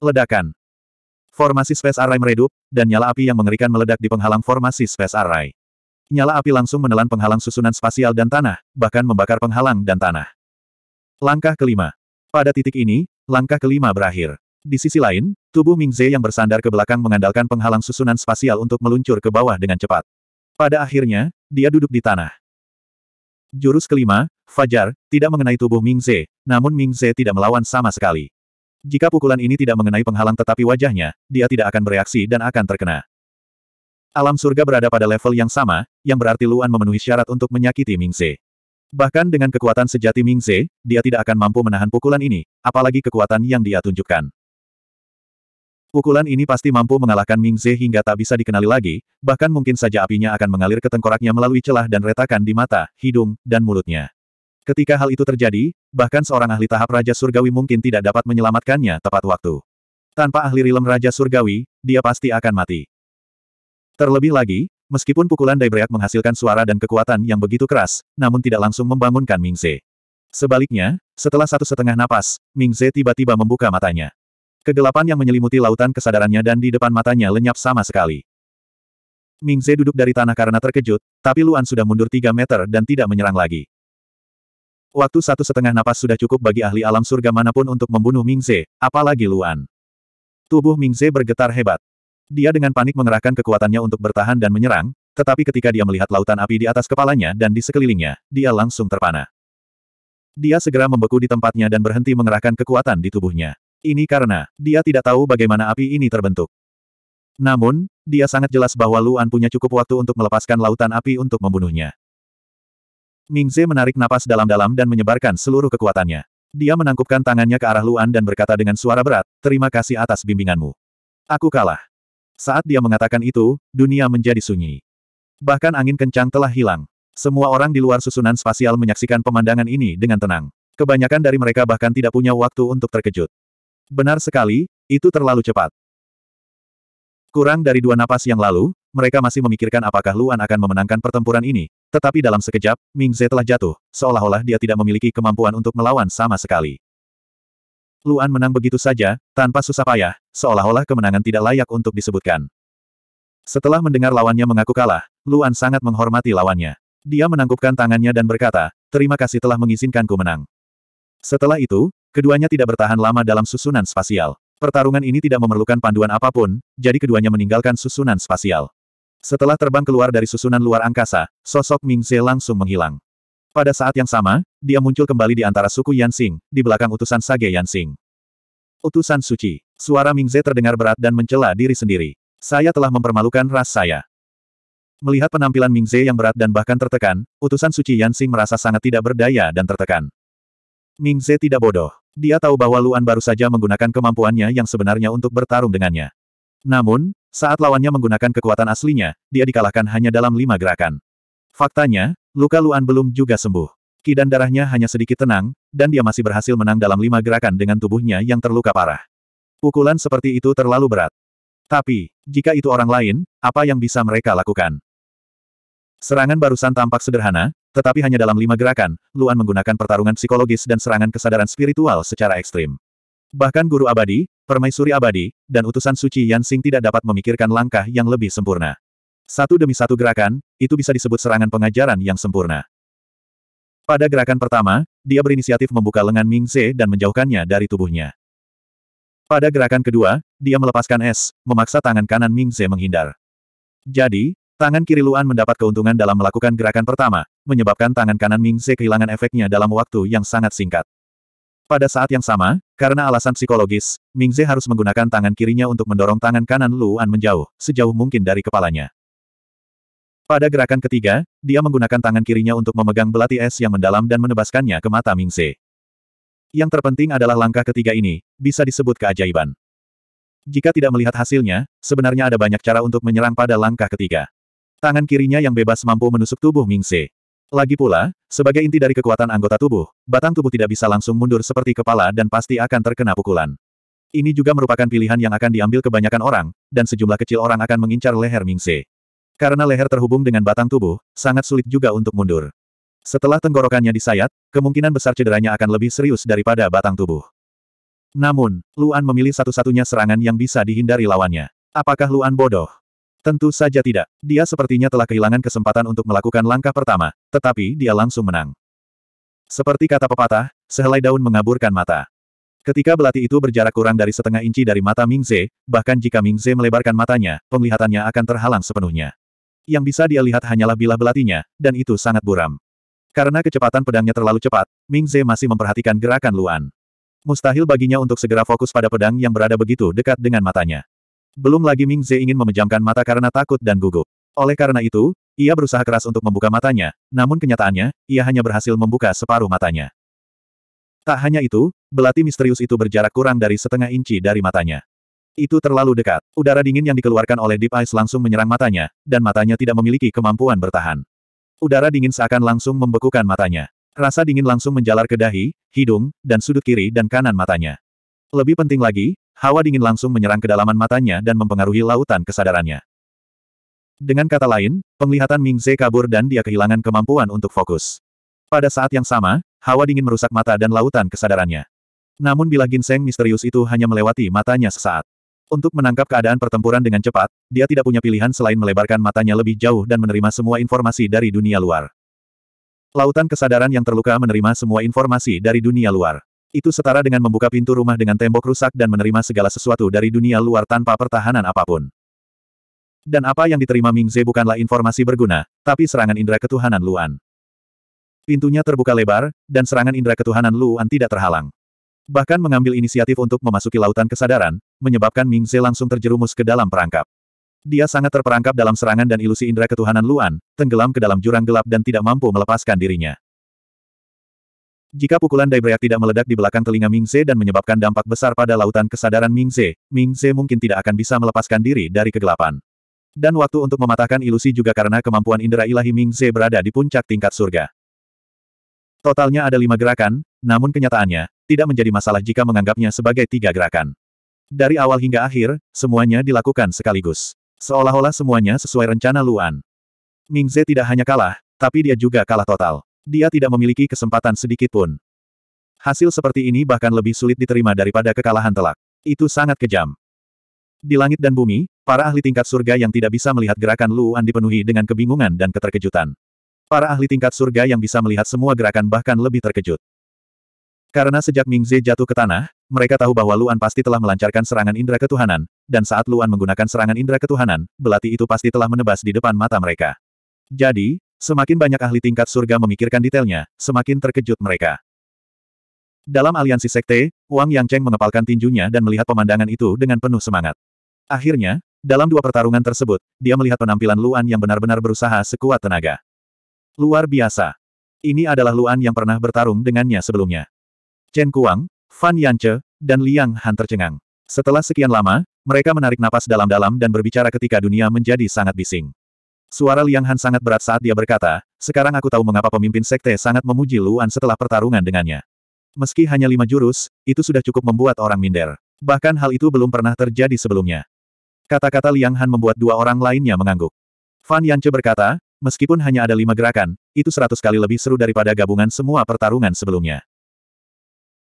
Ledakan. Formasi Space Array meredup, dan nyala api yang mengerikan meledak di penghalang formasi Space Array. Nyala api langsung menelan penghalang susunan spasial dan tanah, bahkan membakar penghalang dan tanah. Langkah kelima. Pada titik ini, langkah kelima berakhir. Di sisi lain, tubuh Mingze yang bersandar ke belakang mengandalkan penghalang susunan spasial untuk meluncur ke bawah dengan cepat. Pada akhirnya, dia duduk di tanah. Jurus kelima, Fajar, tidak mengenai tubuh Mingze, namun Mingze tidak melawan sama sekali. Jika pukulan ini tidak mengenai penghalang tetapi wajahnya, dia tidak akan bereaksi dan akan terkena. Alam surga berada pada level yang sama, yang berarti Luan memenuhi syarat untuk menyakiti Mingze. Bahkan dengan kekuatan sejati Mingze, dia tidak akan mampu menahan pukulan ini, apalagi kekuatan yang dia tunjukkan. Pukulan ini pasti mampu mengalahkan Mingze hingga tak bisa dikenali lagi, bahkan mungkin saja apinya akan mengalir ke tengkoraknya melalui celah dan retakan di mata, hidung, dan mulutnya. Ketika hal itu terjadi, bahkan seorang ahli tahap Raja Surgawi mungkin tidak dapat menyelamatkannya tepat waktu. Tanpa ahli rilem Raja Surgawi, dia pasti akan mati. Terlebih lagi, meskipun pukulan Daibreak menghasilkan suara dan kekuatan yang begitu keras, namun tidak langsung membangunkan Mingze. Sebaliknya, setelah satu setengah napas, Mingze tiba-tiba membuka matanya. Kegelapan yang menyelimuti lautan kesadarannya dan di depan matanya lenyap sama sekali. Mingze duduk dari tanah karena terkejut, tapi Luan sudah mundur tiga meter dan tidak menyerang lagi. Waktu satu setengah napas sudah cukup bagi ahli alam surga mana pun untuk membunuh Mingze, apalagi Luan. Tubuh Mingze bergetar hebat. Dia dengan panik mengerahkan kekuatannya untuk bertahan dan menyerang, tetapi ketika dia melihat lautan api di atas kepalanya dan di sekelilingnya, dia langsung terpana. Dia segera membeku di tempatnya dan berhenti mengerahkan kekuatan di tubuhnya. Ini karena, dia tidak tahu bagaimana api ini terbentuk. Namun, dia sangat jelas bahwa Luan punya cukup waktu untuk melepaskan lautan api untuk membunuhnya. Mingze menarik napas dalam-dalam dan menyebarkan seluruh kekuatannya. Dia menangkupkan tangannya ke arah Luan dan berkata dengan suara berat, terima kasih atas bimbinganmu. Aku kalah. Saat dia mengatakan itu, dunia menjadi sunyi. Bahkan angin kencang telah hilang. Semua orang di luar susunan spasial menyaksikan pemandangan ini dengan tenang. Kebanyakan dari mereka bahkan tidak punya waktu untuk terkejut. Benar sekali, itu terlalu cepat. Kurang dari dua napas yang lalu, mereka masih memikirkan apakah Luan akan memenangkan pertempuran ini, tetapi dalam sekejap, Ming Ze telah jatuh, seolah-olah dia tidak memiliki kemampuan untuk melawan sama sekali. Luan menang begitu saja, tanpa susah payah, seolah-olah kemenangan tidak layak untuk disebutkan. Setelah mendengar lawannya mengaku kalah, Luan sangat menghormati lawannya. Dia menangkupkan tangannya dan berkata, terima kasih telah mengizinkanku menang. Setelah itu, keduanya tidak bertahan lama dalam susunan spasial. Pertarungan ini tidak memerlukan panduan apa pun, jadi keduanya meninggalkan susunan spasial. Setelah terbang keluar dari susunan luar angkasa, sosok Ming Ze langsung menghilang. Pada saat yang sama, dia muncul kembali di antara suku Yansing, di belakang utusan Sage Yansing. Utusan suci. Suara Mingze terdengar berat dan mencela diri sendiri. Saya telah mempermalukan ras saya. Melihat penampilan Mingze yang berat dan bahkan tertekan, utusan suci Yansing merasa sangat tidak berdaya dan tertekan. Mingze tidak bodoh. Dia tahu bahwa Luan baru saja menggunakan kemampuannya yang sebenarnya untuk bertarung dengannya. Namun, saat lawannya menggunakan kekuatan aslinya, dia dikalahkan hanya dalam lima gerakan. Faktanya, luka Luan belum juga sembuh. Ki dan darahnya hanya sedikit tenang, dan dia masih berhasil menang dalam lima gerakan dengan tubuhnya yang terluka parah. Pukulan seperti itu terlalu berat. Tapi, jika itu orang lain, apa yang bisa mereka lakukan? Serangan barusan tampak sederhana, tetapi hanya dalam lima gerakan, Luan menggunakan pertarungan psikologis dan serangan kesadaran spiritual secara ekstrim. Bahkan guru abadi, permaisuri abadi, dan utusan suci Yansing tidak dapat memikirkan langkah yang lebih sempurna. Satu demi satu gerakan, itu bisa disebut serangan pengajaran yang sempurna. Pada gerakan pertama, dia berinisiatif membuka lengan Ming Ze dan menjauhkannya dari tubuhnya. Pada gerakan kedua, dia melepaskan es, memaksa tangan kanan Ming Ze menghindar. Jadi, tangan kiri Luan mendapat keuntungan dalam melakukan gerakan pertama, menyebabkan tangan kanan Ming Ze kehilangan efeknya dalam waktu yang sangat singkat. Pada saat yang sama, karena alasan psikologis, Ming Ze harus menggunakan tangan kirinya untuk mendorong tangan kanan Luan menjauh, sejauh mungkin dari kepalanya. Pada gerakan ketiga, dia menggunakan tangan kirinya untuk memegang belati es yang mendalam dan menebaskannya ke mata Mingse. Yang terpenting adalah langkah ketiga ini, bisa disebut keajaiban. Jika tidak melihat hasilnya, sebenarnya ada banyak cara untuk menyerang pada langkah ketiga. Tangan kirinya yang bebas mampu menusuk tubuh Mingse. Lagi pula, sebagai inti dari kekuatan anggota tubuh, batang tubuh tidak bisa langsung mundur seperti kepala dan pasti akan terkena pukulan. Ini juga merupakan pilihan yang akan diambil kebanyakan orang, dan sejumlah kecil orang akan mengincar leher Mingse. Karena leher terhubung dengan batang tubuh, sangat sulit juga untuk mundur. Setelah tenggorokannya disayat, kemungkinan besar cederanya akan lebih serius daripada batang tubuh. Namun, Luan memilih satu-satunya serangan yang bisa dihindari lawannya. Apakah Luan bodoh? Tentu saja tidak. Dia sepertinya telah kehilangan kesempatan untuk melakukan langkah pertama, tetapi dia langsung menang. Seperti kata pepatah, sehelai daun mengaburkan mata. Ketika belati itu berjarak kurang dari setengah inci dari mata Mingze, bahkan jika Mingze melebarkan matanya, penglihatannya akan terhalang sepenuhnya. Yang bisa dia lihat hanyalah bilah belatinya, dan itu sangat buram. Karena kecepatan pedangnya terlalu cepat, Mingze masih memperhatikan gerakan Luan. Mustahil baginya untuk segera fokus pada pedang yang berada begitu dekat dengan matanya. Belum lagi Ming Ze ingin memejamkan mata karena takut dan gugup. Oleh karena itu, ia berusaha keras untuk membuka matanya, namun kenyataannya, ia hanya berhasil membuka separuh matanya. Tak hanya itu, belati misterius itu berjarak kurang dari setengah inci dari matanya. Itu terlalu dekat. Udara dingin yang dikeluarkan oleh Deep Ice langsung menyerang matanya, dan matanya tidak memiliki kemampuan bertahan. Udara dingin seakan langsung membekukan matanya. Rasa dingin langsung menjalar ke dahi, hidung, dan sudut kiri dan kanan matanya. Lebih penting lagi, hawa dingin langsung menyerang kedalaman matanya dan mempengaruhi lautan kesadarannya. Dengan kata lain, penglihatan Ming Ze kabur dan dia kehilangan kemampuan untuk fokus. Pada saat yang sama, hawa dingin merusak mata dan lautan kesadarannya. Namun bila ginseng misterius itu hanya melewati matanya sesaat. Untuk menangkap keadaan pertempuran dengan cepat, dia tidak punya pilihan selain melebarkan matanya lebih jauh dan menerima semua informasi dari dunia luar. Lautan kesadaran yang terluka menerima semua informasi dari dunia luar. Itu setara dengan membuka pintu rumah dengan tembok rusak dan menerima segala sesuatu dari dunia luar tanpa pertahanan apa pun. Dan apa yang diterima Ming Ze bukanlah informasi berguna, tapi serangan indera ketuhanan Luan. Pintunya terbuka lebar, dan serangan indera ketuhanan Luan tidak terhalang. Bahkan mengambil inisiatif untuk memasuki lautan kesadaran, menyebabkan Ming Ze langsung terjerumus ke dalam perangkap. Dia sangat terperangkap dalam serangan dan ilusi indera ketuhanan Luan, tenggelam ke dalam jurang gelap dan tidak mampu melepaskan dirinya. Jika pukulan Daibreak tidak meledak di belakang telinga Mingze dan menyebabkan dampak besar pada lautan kesadaran Mingze, Mingze mungkin tidak akan bisa melepaskan diri dari kegelapan. Dan waktu untuk mematahkan ilusi juga karena kemampuan indera ilahi Mingze berada di puncak tingkat surga. Totalnya ada lima gerakan, namun kenyataannya, tidak menjadi masalah jika menganggapnya sebagai tiga gerakan. Dari awal hingga akhir, semuanya dilakukan sekaligus. Seolah-olah semuanya sesuai rencana Luan. Mingze tidak hanya kalah, tapi dia juga kalah total. Dia tidak memiliki kesempatan sedikit pun. Hasil seperti ini bahkan lebih sulit diterima daripada kekalahan telak. Itu sangat kejam. Di langit dan bumi, para ahli tingkat surga yang tidak bisa melihat gerakan Luan dipenuhi dengan kebingungan dan keterkejutan. Para ahli tingkat surga yang bisa melihat semua gerakan bahkan lebih terkejut. Karena sejak Mingze jatuh ke tanah, mereka tahu bahwa Luan pasti telah melancarkan serangan indera ketuhanan, dan saat Luan menggunakan serangan indera ketuhanan, belati itu pasti telah menebas di depan mata mereka. Jadi, semakin banyak ahli tingkat surga memikirkan detailnya, semakin terkejut mereka. Dalam aliansi sekte, Wang Yangcheng mengepalkan tinjunya dan melihat pemandangan itu dengan penuh semangat. Akhirnya, dalam dua pertarungan tersebut, dia melihat penampilan Luan yang benar-benar berusaha sekuat tenaga. Luar biasa. Ini adalah Luan yang pernah bertarung dengannya sebelumnya. Chen Kuang, Fan Yanche, dan Liang Han tercengang. Setelah sekian lama, mereka menarik napas dalam-dalam dan berbicara ketika dunia menjadi sangat bising. Suara Liang Han sangat berat saat dia berkata, sekarang aku tahu mengapa pemimpin sekte sangat memuji Luan setelah pertarungan dengannya. Meski hanya lima jurus, itu sudah cukup membuat orang minder. Bahkan hal itu belum pernah terjadi sebelumnya. Kata-kata Liang Han membuat dua orang lainnya mengangguk. Fan Yanche berkata, meskipun hanya ada lima gerakan, itu seratus kali lebih seru daripada gabungan semua pertarungan sebelumnya.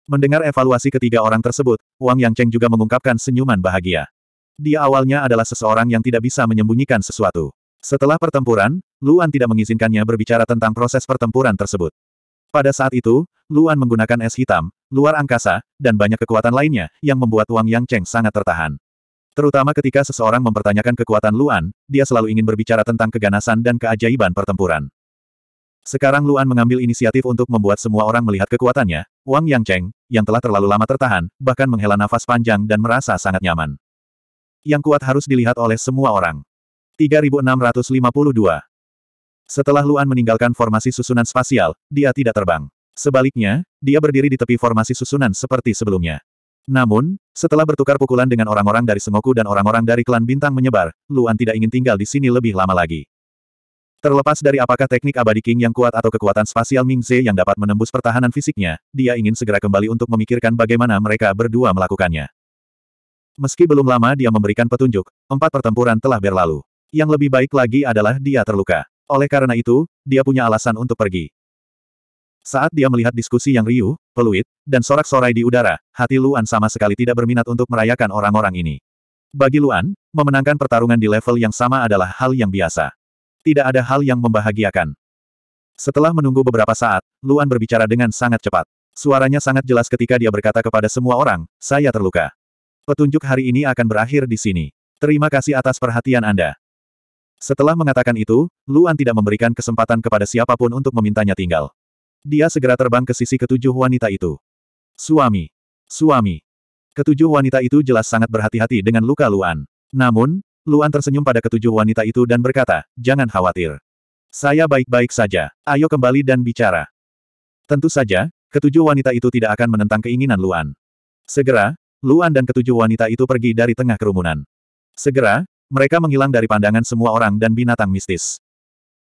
Mendengar evaluasi ketiga orang tersebut, Wang Yangcheng juga mengungkapkan senyuman bahagia. Dia awalnya adalah seseorang yang tidak bisa menyembunyikan sesuatu. Setelah pertempuran, Luan tidak mengizinkannya berbicara tentang proses pertempuran tersebut. Pada saat itu, Luan menggunakan es hitam, luar angkasa, dan banyak kekuatan lainnya, yang membuat Wang Yangcheng sangat tertahan. Terutama ketika seseorang mempertanyakan kekuatan Luan, dia selalu ingin berbicara tentang keganasan dan keajaiban pertempuran. Sekarang Luan mengambil inisiatif untuk membuat semua orang melihat kekuatannya, Wang Yangcheng, yang telah terlalu lama tertahan, bahkan menghela nafas panjang dan merasa sangat nyaman. Yang kuat harus dilihat oleh semua orang. 3652 Setelah Luan meninggalkan formasi susunan spasial, dia tidak terbang. Sebaliknya, dia berdiri di tepi formasi susunan seperti sebelumnya. Namun, setelah bertukar pukulan dengan orang-orang dari Sengoku dan orang-orang dari klan bintang menyebar, Luan tidak ingin tinggal di sini lebih lama lagi. Terlepas dari apakah teknik abadi King yang kuat atau kekuatan spasial Ming Ze yang dapat menembus pertahanan fisiknya, dia ingin segera kembali untuk memikirkan bagaimana mereka berdua melakukannya. Meski belum lama dia memberikan petunjuk, empat pertempuran telah berlalu. Yang lebih baik lagi adalah dia terluka. Oleh karena itu, dia punya alasan untuk pergi. Saat dia melihat diskusi yang riuh, peluit, dan sorak-sorai di udara, hati Luan sama sekali tidak berminat untuk merayakan orang-orang ini. Bagi Luan, memenangkan pertarungan di level yang sama adalah hal yang biasa. Tidak ada hal yang membahagiakan. Setelah menunggu beberapa saat, Luan berbicara dengan sangat cepat. Suaranya sangat jelas ketika dia berkata kepada semua orang, saya terluka. Petunjuk hari ini akan berakhir di sini. Terima kasih atas perhatian Anda. Setelah mengatakan itu, Luan tidak memberikan kesempatan kepada siapa pun untuk memintanya tinggal. Dia segera terbang ke sisi ketujuh wanita itu. Suami. Suami. Ketujuh wanita itu jelas sangat berhati-hati dengan luka Luan. Namun, Luan tersenyum pada ketujuh wanita itu dan berkata, jangan khawatir. Saya baik-baik saja. Ayo kembali dan bicara. Tentu saja, ketujuh wanita itu tidak akan menentang keinginan Luan. Segera, Luan dan ketujuh wanita itu pergi dari tengah kerumunan. Segera, mereka menghilang dari pandangan semua orang dan binatang mistis.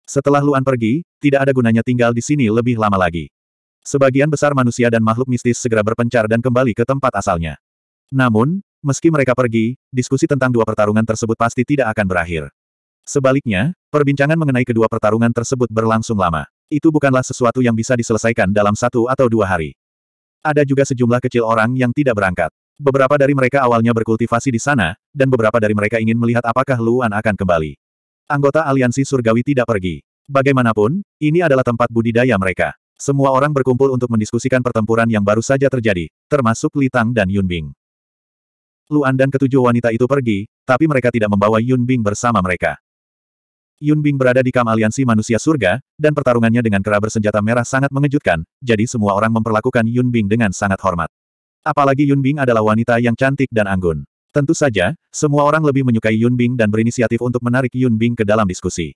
Setelah Luan pergi, tidak ada gunanya tinggal di sini lebih lama lagi. Sebagian besar manusia dan makhluk mistis segera berpencar dan kembali ke tempat asalnya. Namun, meski mereka pergi, diskusi tentang dua pertarungan tersebut pasti tidak akan berakhir. Sebaliknya, perbincangan mengenai kedua pertarungan tersebut berlangsung lama. Itu bukanlah sesuatu yang bisa diselesaikan dalam satu atau dua hari. Ada juga sejumlah kecil orang yang tidak berangkat. Beberapa dari mereka awalnya berkultivasi di sana, dan beberapa dari mereka ingin melihat apakah Luan akan kembali. Anggota aliansi surgawi tidak pergi. Bagaimanapun, ini adalah tempat budidaya mereka. Semua orang berkumpul untuk mendiskusikan pertempuran yang baru saja terjadi, termasuk Li Tang dan Yun Bing. Luan dan ketujuh wanita itu pergi, tapi mereka tidak membawa Yun Bing bersama mereka. Yun Bing berada di kam aliansi manusia surga, dan pertarungannya dengan kera bersenjata merah sangat mengejutkan, jadi semua orang memperlakukan Yun Bing dengan sangat hormat. Apalagi Yun Bing adalah wanita yang cantik dan anggun. Tentu saja, semua orang lebih menyukai Yun Bing dan berinisiatif untuk menarik Yun Bing ke dalam diskusi.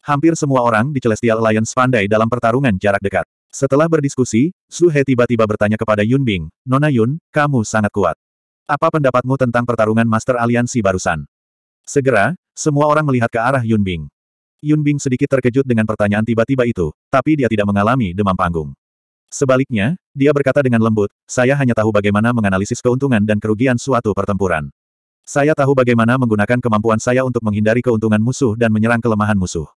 Hampir semua orang di Celestial Alliance pandai dalam pertarungan jarak dekat. Setelah berdiskusi, Su He tiba-tiba bertanya kepada Yun Bing, Nona Yun, kamu sangat kuat. Apa pendapatmu tentang pertarungan Master Aliansi barusan? Segera, semua orang melihat ke arah Yun Bing. Yun Bing sedikit terkejut dengan pertanyaan tiba-tiba itu, tapi dia tidak mengalami demam panggung. Sebaliknya, dia berkata dengan lembut, saya hanya tahu bagaimana menganalisis keuntungan dan kerugian suatu pertempuran. Saya tahu bagaimana menggunakan kemampuan saya untuk menghindari keuntungan musuh dan menyerang kelemahan musuh.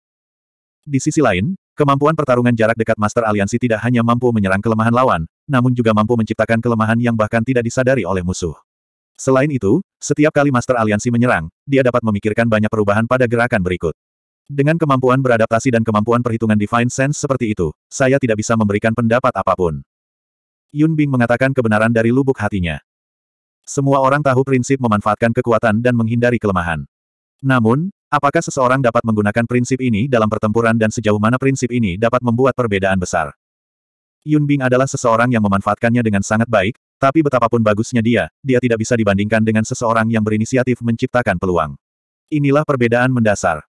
Di sisi lain, kemampuan pertarungan jarak dekat Master Aliansi tidak hanya mampu menyerang kelemahan lawan, namun juga mampu menciptakan kelemahan yang bahkan tidak disadari oleh musuh. Selain itu, setiap kali Master Aliansi menyerang, dia dapat memikirkan banyak perubahan pada gerakan berikut. Dengan kemampuan beradaptasi dan kemampuan perhitungan Divine Sense seperti itu, saya tidak bisa memberikan pendapat apa pun. Yun Bing mengatakan kebenaran dari lubuk hatinya. Semua orang tahu prinsip memanfaatkan kekuatan dan menghindari kelemahan. Namun, apakah seseorang dapat menggunakan prinsip ini dalam pertempuran dan sejauh mana prinsip ini dapat membuat perbedaan besar? Yun Bing adalah seseorang yang memanfaatkannya dengan sangat baik, tapi betapapun bagusnya dia, dia tidak bisa dibandingkan dengan seseorang yang berinisiatif menciptakan peluang. Inilah perbedaan mendasar.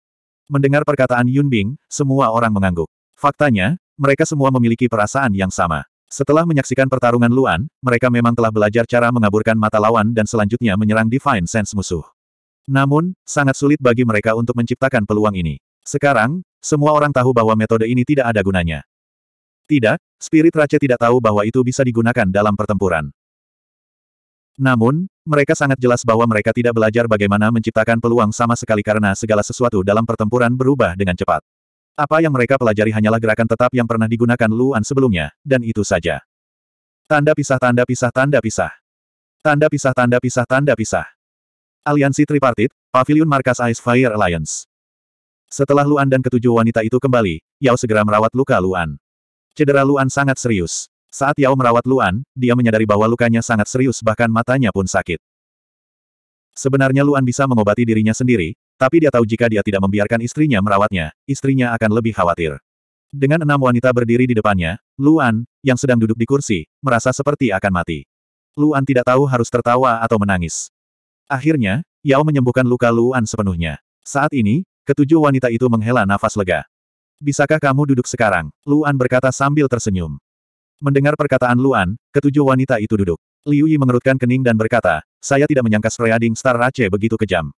Mendengar perkataan Yun Bing, semua orang mengangguk. Faktanya, mereka semua memiliki perasaan yang sama. Setelah menyaksikan pertarungan Luan, mereka memang telah belajar cara mengaburkan mata lawan dan selanjutnya menyerang Divine Sense musuh. Namun, sangat sulit bagi mereka untuk menciptakan peluang ini. Sekarang, semua orang tahu bahwa metode ini tidak ada gunanya. Tidak, Spirit Rache tidak tahu bahwa itu bisa digunakan dalam pertempuran. Namun, mereka sangat jelas bahwa mereka tidak belajar bagaimana menciptakan peluang sama sekali karena segala sesuatu dalam pertempuran berubah dengan cepat. Apa yang mereka pelajari hanyalah gerakan tetap yang pernah digunakan Luan sebelumnya, dan itu saja. Tanda pisah tanda pisah tanda pisah. Tanda pisah tanda pisah tanda pisah. Aliansi Tripartit, Pavilion Markas Ice Fire Alliance. Setelah Luan dan ketujuh wanita itu kembali, Yao segera merawat luka Luan. Cedera Luan sangat serius. Saat Yao merawat Luan, dia menyadari bahwa lukanya sangat serius bahkan matanya pun sakit. Sebenarnya Luan bisa mengobati dirinya sendiri, tapi dia tahu jika dia tidak membiarkan istrinya merawatnya, istrinya akan lebih khawatir. Dengan enam wanita berdiri di depannya, Luan, yang sedang duduk di kursi, merasa seperti akan mati. Luan tidak tahu harus tertawa atau menangis. Akhirnya, Yao menyembuhkan luka Luan sepenuhnya. Saat ini, ketujuh wanita itu menghela nafas lega. Bisakah kamu duduk sekarang? Luan berkata sambil tersenyum. Mendengar perkataan Luan, ketujuh wanita itu duduk. Liu Yi mengerutkan kening dan berkata, saya tidak menyangka Spreading Star Rache begitu kejam.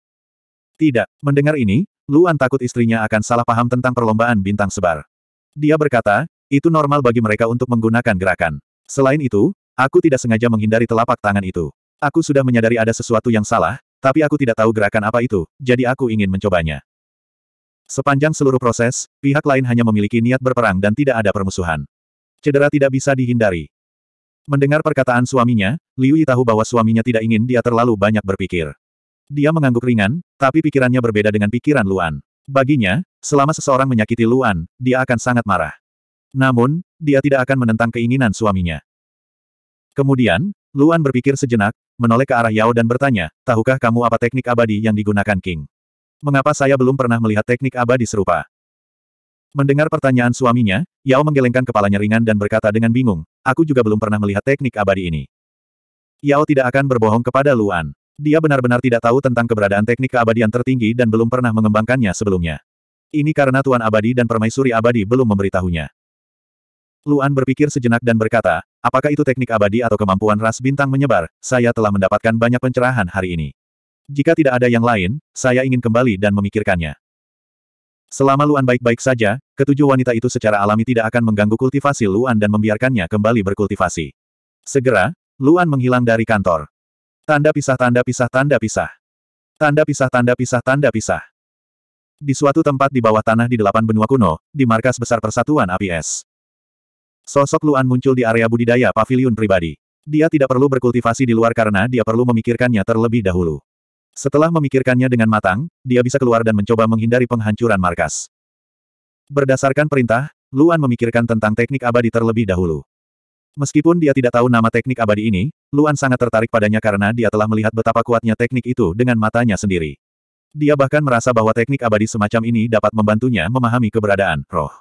Tidak, mendengar ini, Luan takut istrinya akan salah paham tentang perlombaan bintang sebar. Dia berkata, itu normal bagi mereka untuk menggunakan gerakan. Selain itu, aku tidak sengaja menghindari telapak tangan itu. Aku sudah menyadari ada sesuatu yang salah, tapi aku tidak tahu gerakan apa itu, jadi aku ingin mencobanya. Sepanjang seluruh proses, pihak lain hanya memiliki niat berperang dan tidak ada permusuhan. Cedera tidak bisa dihindari. Mendengar perkataan suaminya, Liu Yi tahu bahwa suaminya tidak ingin dia terlalu banyak berpikir. Dia mengangguk ringan, tapi pikirannya berbeda dengan pikiran Luan. Baginya, selama seseorang menyakiti Luan, dia akan sangat marah. Namun, dia tidak akan menentang keinginan suaminya. Kemudian, Luan berpikir sejenak, menoleh ke arah Yao dan bertanya, tahukah kamu apa teknik abadi yang digunakan King? Mengapa saya belum pernah melihat teknik abadi serupa? Mendengar pertanyaan suaminya, Yao menggelengkan kepalanya ringan dan berkata dengan bingung, aku juga belum pernah melihat teknik abadi ini. Yao tidak akan berbohong kepada Luan. Dia benar-benar tidak tahu tentang keberadaan teknik keabadian tertinggi dan belum pernah mengembangkannya sebelumnya. Ini karena Tuan Abadi dan Permaisuri Abadi belum memberitahunya. Luan berpikir sejenak dan berkata, apakah itu teknik abadi atau kemampuan ras bintang menyebar, saya telah mendapatkan banyak pencerahan hari ini. Jika tidak ada yang lain, saya ingin kembali dan memikirkannya. Selama Luan baik-baik saja, ketujuh wanita itu secara alami tidak akan mengganggu kultivasi Luan dan membiarkannya kembali berkultivasi. Segera, Luan menghilang dari kantor. Tanda pisah tanda pisah tanda pisah. Tanda pisah tanda pisah tanda pisah. Di suatu tempat di bawah tanah di delapan benua kuno, di markas besar persatuan api es. Sosok Luan muncul di area budidaya pavilion pribadi. Dia tidak perlu berkultivasi di luar karena dia perlu memikirkannya terlebih dahulu. Setelah memikirkannya dengan matang, dia bisa keluar dan mencoba menghindari penghancuran markas. Berdasarkan perintah, Luan memikirkan tentang teknik abadi terlebih dahulu. Meskipun dia tidak tahu nama teknik abadi ini, Luan sangat tertarik padanya karena dia telah melihat betapa kuatnya teknik itu dengan matanya sendiri. Dia bahkan merasa bahwa teknik abadi semacam ini dapat membantunya memahami keberadaan roh.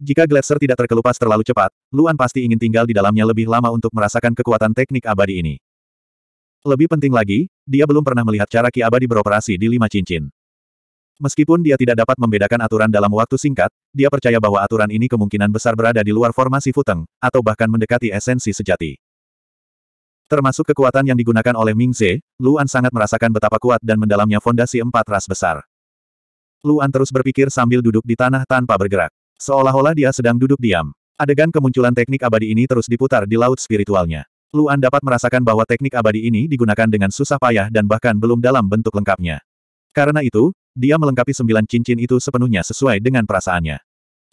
Jika Gletser tidak terkelupas terlalu cepat, Luan pasti ingin tinggal di dalamnya lebih lama untuk merasakan kekuatan teknik abadi ini. Lebih penting lagi, dia belum pernah melihat cara Ki Abadi beroperasi di lima cincin. Meskipun dia tidak dapat membedakan aturan dalam waktu singkat, dia percaya bahwa aturan ini kemungkinan besar berada di luar formasi Futeng, atau bahkan mendekati esensi sejati. Termasuk kekuatan yang digunakan oleh Ming Ze, Luan sangat merasakan betapa kuat dan mendalamnya fondasi empat ras besar. Luan terus berpikir sambil duduk di tanah tanpa bergerak. Seolah-olah dia sedang duduk diam. Adegan kemunculan teknik abadi ini terus diputar di laut spiritualnya. Luan dapat merasakan bahwa teknik abadi ini digunakan dengan susah payah dan bahkan belum dalam bentuk lengkapnya. Karena itu, dia melengkapi sembilan cincin itu sepenuhnya sesuai dengan perasaannya.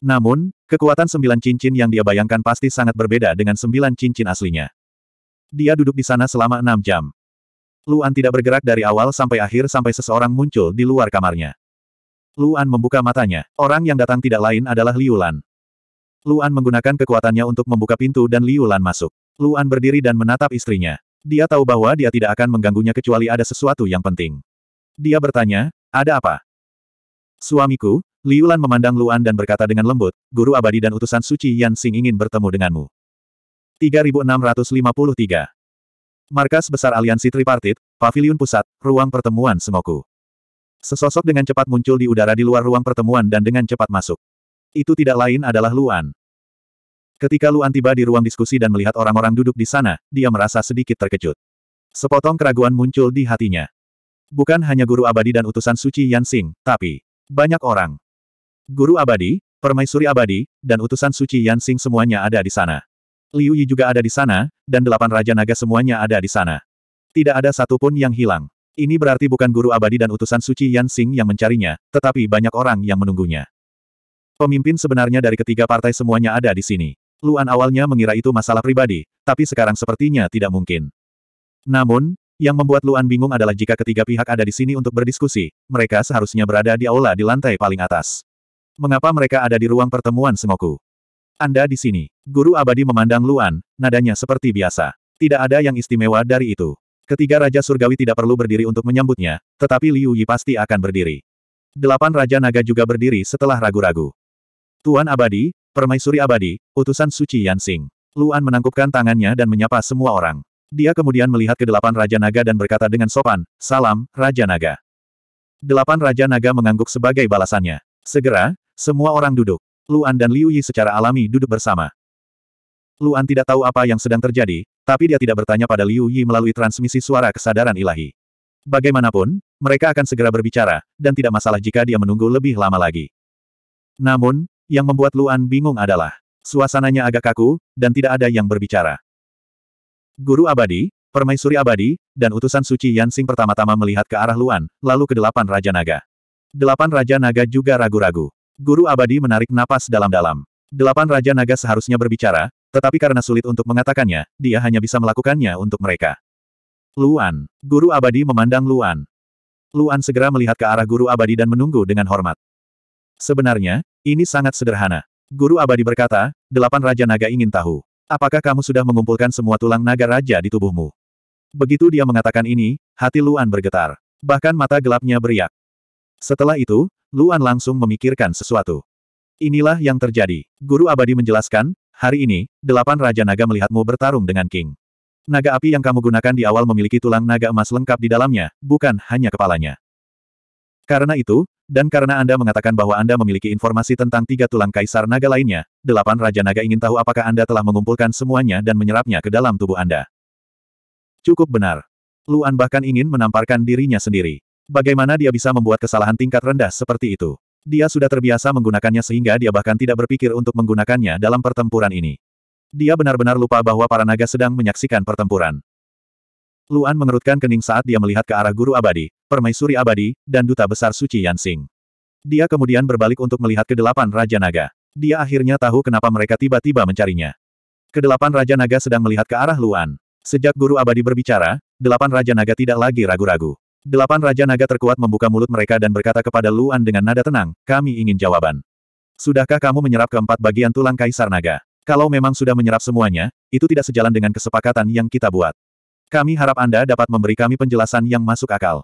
Namun, kekuatan sembilan cincin yang dia bayangkan pasti sangat berbeda dengan sembilan cincin aslinya. Dia duduk di sana selama enam jam. Luan tidak bergerak dari awal sampai akhir sampai seseorang muncul di luar kamarnya. Luan membuka matanya. Orang yang datang tidak lain adalah Liu Lan. Luan menggunakan kekuatannya untuk membuka pintu dan Liu Lan masuk. Luan berdiri dan menatap istrinya. Dia tahu bahwa dia tidak akan mengganggunya kecuali ada sesuatu yang penting. Dia bertanya, ada apa? Suamiku, Liu Lan memandang Luan dan berkata dengan lembut, Guru Abadi dan Utusan Suci Yan Xing ingin bertemu denganmu. 3653 Markas Besar Aliansi Tripartit, Paviliun Pusat, Ruang Pertemuan Sengoku. Sesosok dengan cepat muncul di udara di luar ruang pertemuan dan dengan cepat masuk. Itu tidak lain adalah Luan. Ketika Luan tiba di ruang diskusi dan melihat orang-orang duduk di sana, dia merasa sedikit terkejut. Sepotong keraguan muncul di hatinya. Bukan hanya guru abadi dan utusan suci Yan Xing, tapi banyak orang. Guru abadi, permaisuri abadi, dan utusan suci Yan Xing semuanya ada di sana. Liu Yi juga ada di sana, dan delapan Raja Naga semuanya ada di sana. Tidak ada satupun yang hilang. Ini berarti bukan guru abadi dan utusan suci Yan Xing yang mencarinya, tetapi banyak orang yang menunggunya. Pemimpin sebenarnya dari ketiga partai semuanya ada di sini. Luan awalnya mengira itu masalah pribadi, tapi sekarang sepertinya tidak mungkin. Namun, yang membuat Luan bingung adalah jika ketiga pihak ada di sini untuk berdiskusi, mereka seharusnya berada di aula di lantai paling atas. Mengapa mereka ada di ruang pertemuan Sengoku? Anda di sini. Guru abadi memandang Luan, nadanya seperti biasa. Tidak ada yang istimewa dari itu. Ketiga Raja Surgawi tidak perlu berdiri untuk menyambutnya, tetapi Liu Yi pasti akan berdiri. Delapan Raja Naga juga berdiri setelah ragu-ragu. Tuan Abadi, Permaisuri Abadi, Utusan Suci Yansing. Luan menangkupkan tangannya dan menyapa semua orang. Dia kemudian melihat ke delapan Raja Naga dan berkata dengan sopan, Salam, Raja Naga. Delapan Raja Naga mengangguk sebagai balasannya. Segera, semua orang duduk. Luan dan Liu Yi secara alami duduk bersama. Luan tidak tahu apa yang sedang terjadi, tapi dia tidak bertanya pada Liu Yi melalui transmisi suara kesadaran ilahi. Bagaimanapun, mereka akan segera berbicara, dan tidak masalah jika dia menunggu lebih lama lagi. Namun, yang membuat Luan bingung adalah, suasananya agak kaku, dan tidak ada yang berbicara. Guru abadi, permaisuri abadi, dan utusan suci Yansing pertama-tama melihat ke arah Luan, lalu ke delapan Raja Naga. Delapan Raja Naga juga ragu-ragu. Guru abadi menarik napas dalam-dalam. Delapan Raja Naga seharusnya berbicara, tetapi karena sulit untuk mengatakannya, dia hanya bisa melakukannya untuk mereka. Luan. Guru abadi memandang Luan. Luan segera melihat ke arah guru abadi dan menunggu dengan hormat. Sebenarnya, ini sangat sederhana. Guru abadi berkata, delapan Raja Naga ingin tahu. Apakah kamu sudah mengumpulkan semua tulang naga raja di tubuhmu? Begitu dia mengatakan ini, hati Luan bergetar. Bahkan mata gelapnya beriak. Setelah itu, Luan langsung memikirkan sesuatu. Inilah yang terjadi. Guru abadi menjelaskan, hari ini, delapan Raja Naga melihatmu bertarung dengan King. Naga api yang kamu gunakan di awal memiliki tulang naga emas lengkap di dalamnya, bukan hanya kepalanya. Karena itu, dan karena Anda mengatakan bahwa Anda memiliki informasi tentang tiga tulang kaisar naga lainnya, delapan Raja Naga ingin tahu apakah Anda telah mengumpulkan semuanya dan menyerapnya ke dalam tubuh Anda. Cukup benar. Luan bahkan ingin menamparkan dirinya sendiri. Bagaimana dia bisa membuat kesalahan tingkat rendah seperti itu? Dia sudah terbiasa menggunakannya sehingga dia bahkan tidak berpikir untuk menggunakannya dalam pertempuran ini. Dia benar-benar lupa bahwa para naga sedang menyaksikan pertempuran. Luan mengerutkan kening saat dia melihat ke arah guru abadi, permaisuri abadi, dan duta besar suci Yansing. Dia kemudian berbalik untuk melihat ke delapan Raja Naga. Dia akhirnya tahu kenapa mereka tiba-tiba mencarinya. Kedelapan Raja Naga sedang melihat ke arah Luan. Sejak guru abadi berbicara, delapan Raja Naga tidak lagi ragu-ragu. Delapan Raja Naga terkuat membuka mulut mereka dan berkata kepada Luan dengan nada tenang, kami ingin jawaban. Sudahkah kamu menyerap keempat bagian tulang Kaisar Naga? Kalau memang sudah menyerap semuanya, itu tidak sejalan dengan kesepakatan yang kita buat. Kami harap Anda dapat memberi kami penjelasan yang masuk akal.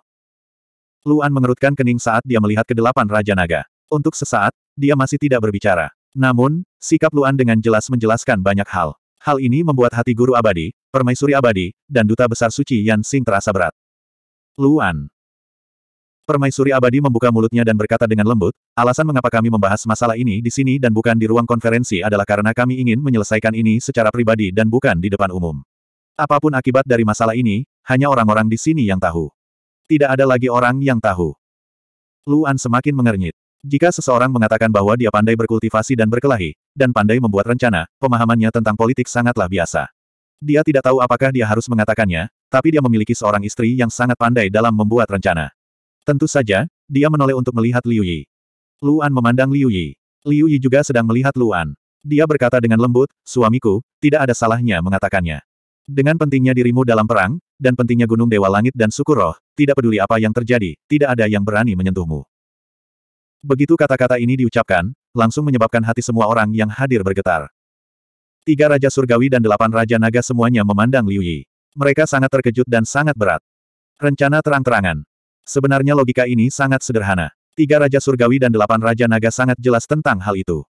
Luan mengerutkan kening saat dia melihat ke delapan Raja Naga. Untuk sesaat, dia masih tidak berbicara. Namun, sikap Luan dengan jelas menjelaskan banyak hal. Hal ini membuat hati guru abadi, permaisuri abadi, dan duta besar suci Yan Xing terasa berat. Luan. Permaisuri abadi membuka mulutnya dan berkata dengan lembut, alasan mengapa kami membahas masalah ini di sini dan bukan di ruang konferensi adalah karena kami ingin menyelesaikan ini secara pribadi dan bukan di depan umum. Apa pun akibat dari masalah ini, hanya orang-orang di sini yang tahu. Tidak ada lagi orang yang tahu. Luan semakin mengernyit. Jika seseorang mengatakan bahwa dia pandai berkultivasi dan berkelahi, dan pandai membuat rencana, pemahamannya tentang politik sangatlah biasa. Dia tidak tahu apakah dia harus mengatakannya, tapi dia memiliki seorang istri yang sangat pandai dalam membuat rencana. Tentu saja, dia menoleh untuk melihat Liu Yi. Luan memandang Liu Yi. Liu Yi juga sedang melihat Luan. Dia berkata dengan lembut, suamiku, tidak ada salahnya mengatakannya. Dengan pentingnya dirimu dalam perang, dan pentingnya Gunung Dewa Langit dan Suku Roh, tidak peduli apa yang terjadi, tidak ada yang berani menyentuhmu. Begitu kata-kata ini diucapkan, langsung menyebabkan hati semua orang yang hadir bergetar. Tiga Raja Surgawi dan delapan Raja Naga semuanya memandang Liu Yi. Mereka sangat terkejut dan sangat berat. Rencana terang-terangan. Sebenarnya logika ini sangat sederhana. Tiga Raja Surgawi dan delapan Raja Naga sangat jelas tentang hal itu.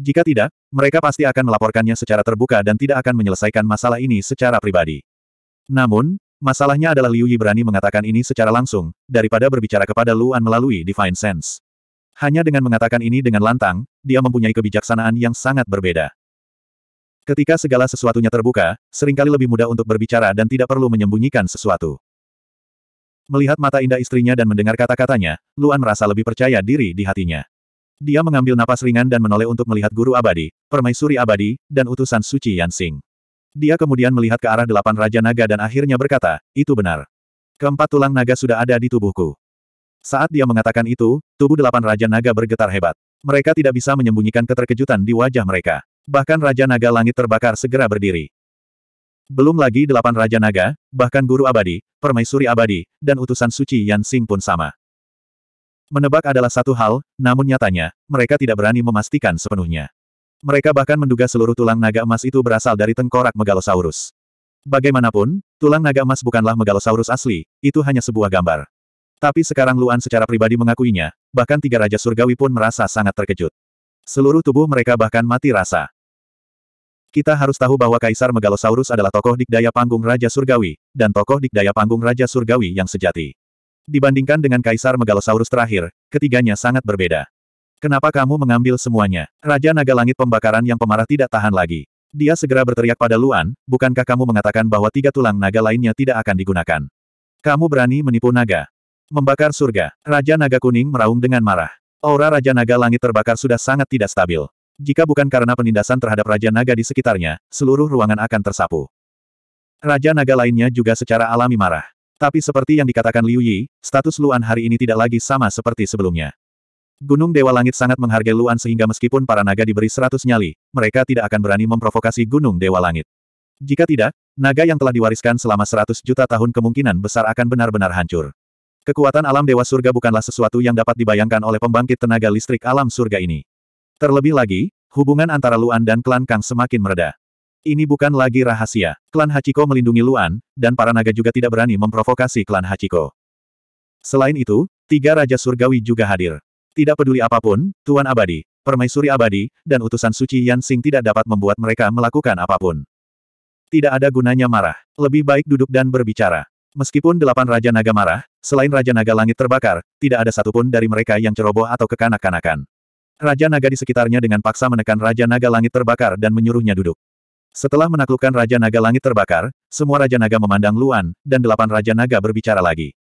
Jika tidak, mereka pasti akan melaporkannya secara terbuka dan tidak akan menyelesaikan masalah ini secara pribadi. Namun, masalahnya adalah Liu Yi berani mengatakan ini secara langsung, daripada berbicara kepada Luan melalui Divine Sense. Hanya dengan mengatakan ini dengan lantang, dia mempunyai kebijaksanaan yang sangat berbeda. Ketika segala sesuatunya terbuka, sering kali lebih mudah untuk berbicara dan tidak perlu menyembunyikan sesuatu. Melihat mata indah istrinya dan mendengar kata-katanya, Luan merasa lebih percaya diri di hatinya. Dia mengambil napas ringan dan menoleh untuk melihat guru abadi, permaisuri abadi, dan utusan suci Yansing. Dia kemudian melihat ke arah delapan Raja Naga dan akhirnya berkata, itu benar. Keempat tulang naga sudah ada di tubuhku. Saat dia mengatakan itu, tubuh delapan Raja Naga bergetar hebat. Mereka tidak bisa menyembunyikan keterkejutan di wajah mereka. Bahkan Raja Naga Langit terbakar segera berdiri. Belum lagi delapan Raja Naga, bahkan Guru Abadi, Permaisuri Abadi, dan utusan suci Yan Xing pun sama. Menebak adalah satu hal, namun nyatanya, mereka tidak berani memastikan sepenuhnya. Mereka bahkan menduga seluruh tulang naga emas itu berasal dari tengkorak Megalosaurus. Bagaimanapun, tulang naga emas bukanlah Megalosaurus asli, itu hanya sebuah gambar. Tapi sekarang Luan secara pribadi mengakuinya, bahkan tiga Raja Surgawi pun merasa sangat terkejut. Seluruh tubuh mereka bahkan mati rasa. Kita harus tahu bahwa Kaisar Megalosaurus adalah tokoh dikdaya panggung Raja Surgawi, dan tokoh dikdaya panggung Raja Surgawi yang sejati. Dibandingkan dengan Kaisar Megalosaurus terakhir, ketiganya sangat berbeda. Kenapa kamu mengambil semuanya? Raja Naga Langit Pembakaran yang pemarah tidak tahan lagi. Dia segera berteriak pada Luan, bukankah kamu mengatakan bahwa tiga tulang naga lainnya tidak akan digunakan? Kamu berani menipu naga. Membakar surga. Raja Naga Kuning meraung dengan marah. Aura Raja Naga Langit terbakar sudah sangat tidak stabil. Jika bukan karena penindasan terhadap Raja Naga di sekitarnya, seluruh ruangan akan tersapu. Raja Naga lainnya juga secara alami marah. Tapi seperti yang dikatakan Liu Yi, status Luan hari ini tidak lagi sama seperti sebelumnya. Gunung Dewa Langit sangat menghargai Luan sehingga meskipun para naga diberi seratus nyali, mereka tidak akan berani memprovokasi Gunung Dewa Langit. Jika tidak, naga yang telah diwariskan selama seratus juta tahun kemungkinan besar akan benar-benar hancur. Kekuatan alam Dewa Surga bukanlah sesuatu yang dapat dibayangkan oleh pembangkit tenaga listrik alam surga ini. Terlebih lagi, hubungan antara Luan dan klan Kang semakin mereda. Ini bukan lagi rahasia. Klan Hachiko melindungi Luan, dan para naga juga tidak berani memprovokasi klan Hachiko. Selain itu, tiga Raja Surgawi juga hadir. Tidak peduli apa pun, Tuan Abadi, Permaisuri Abadi, dan utusan suci Yan Xing tidak dapat membuat mereka melakukan apa pun. Tidak ada gunanya marah. Lebih baik duduk dan berbicara. Meskipun delapan Raja Naga marah, selain Raja Naga Langit terbakar, tidak ada satupun dari mereka yang ceroboh atau kekanak-kanakan. Raja Naga di sekitarnya dengan paksa menekan Raja Naga Langit terbakar dan menyuruhnya duduk. Setelah menaklukkan Raja Naga Langit terbakar, semua Raja Naga memandang Luan, dan delapan Raja Naga berbicara lagi.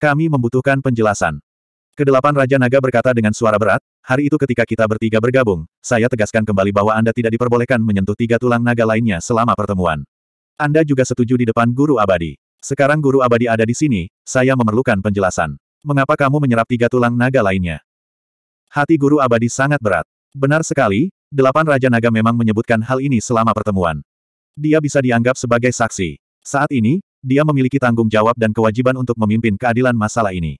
Kami membutuhkan penjelasan. Kedelapan Raja Naga berkata dengan suara berat, hari itu ketika kita bertiga bergabung, saya tegaskan kembali bahwa Anda tidak diperbolehkan menyentuh tiga tulang naga lainnya selama pertemuan. Anda juga setuju di depan Guru Abadi. Sekarang Guru Abadi ada di sini, saya memerlukan penjelasan. Mengapa kamu menyerap tiga tulang naga lainnya? Hati Guru Abadi sangat berat. Benar sekali, delapan Raja Naga memang menyebutkan hal ini selama pertemuan. Dia bisa dianggap sebagai saksi. Saat ini, dia memiliki tanggung jawab dan kewajiban untuk memimpin keadilan masalah ini.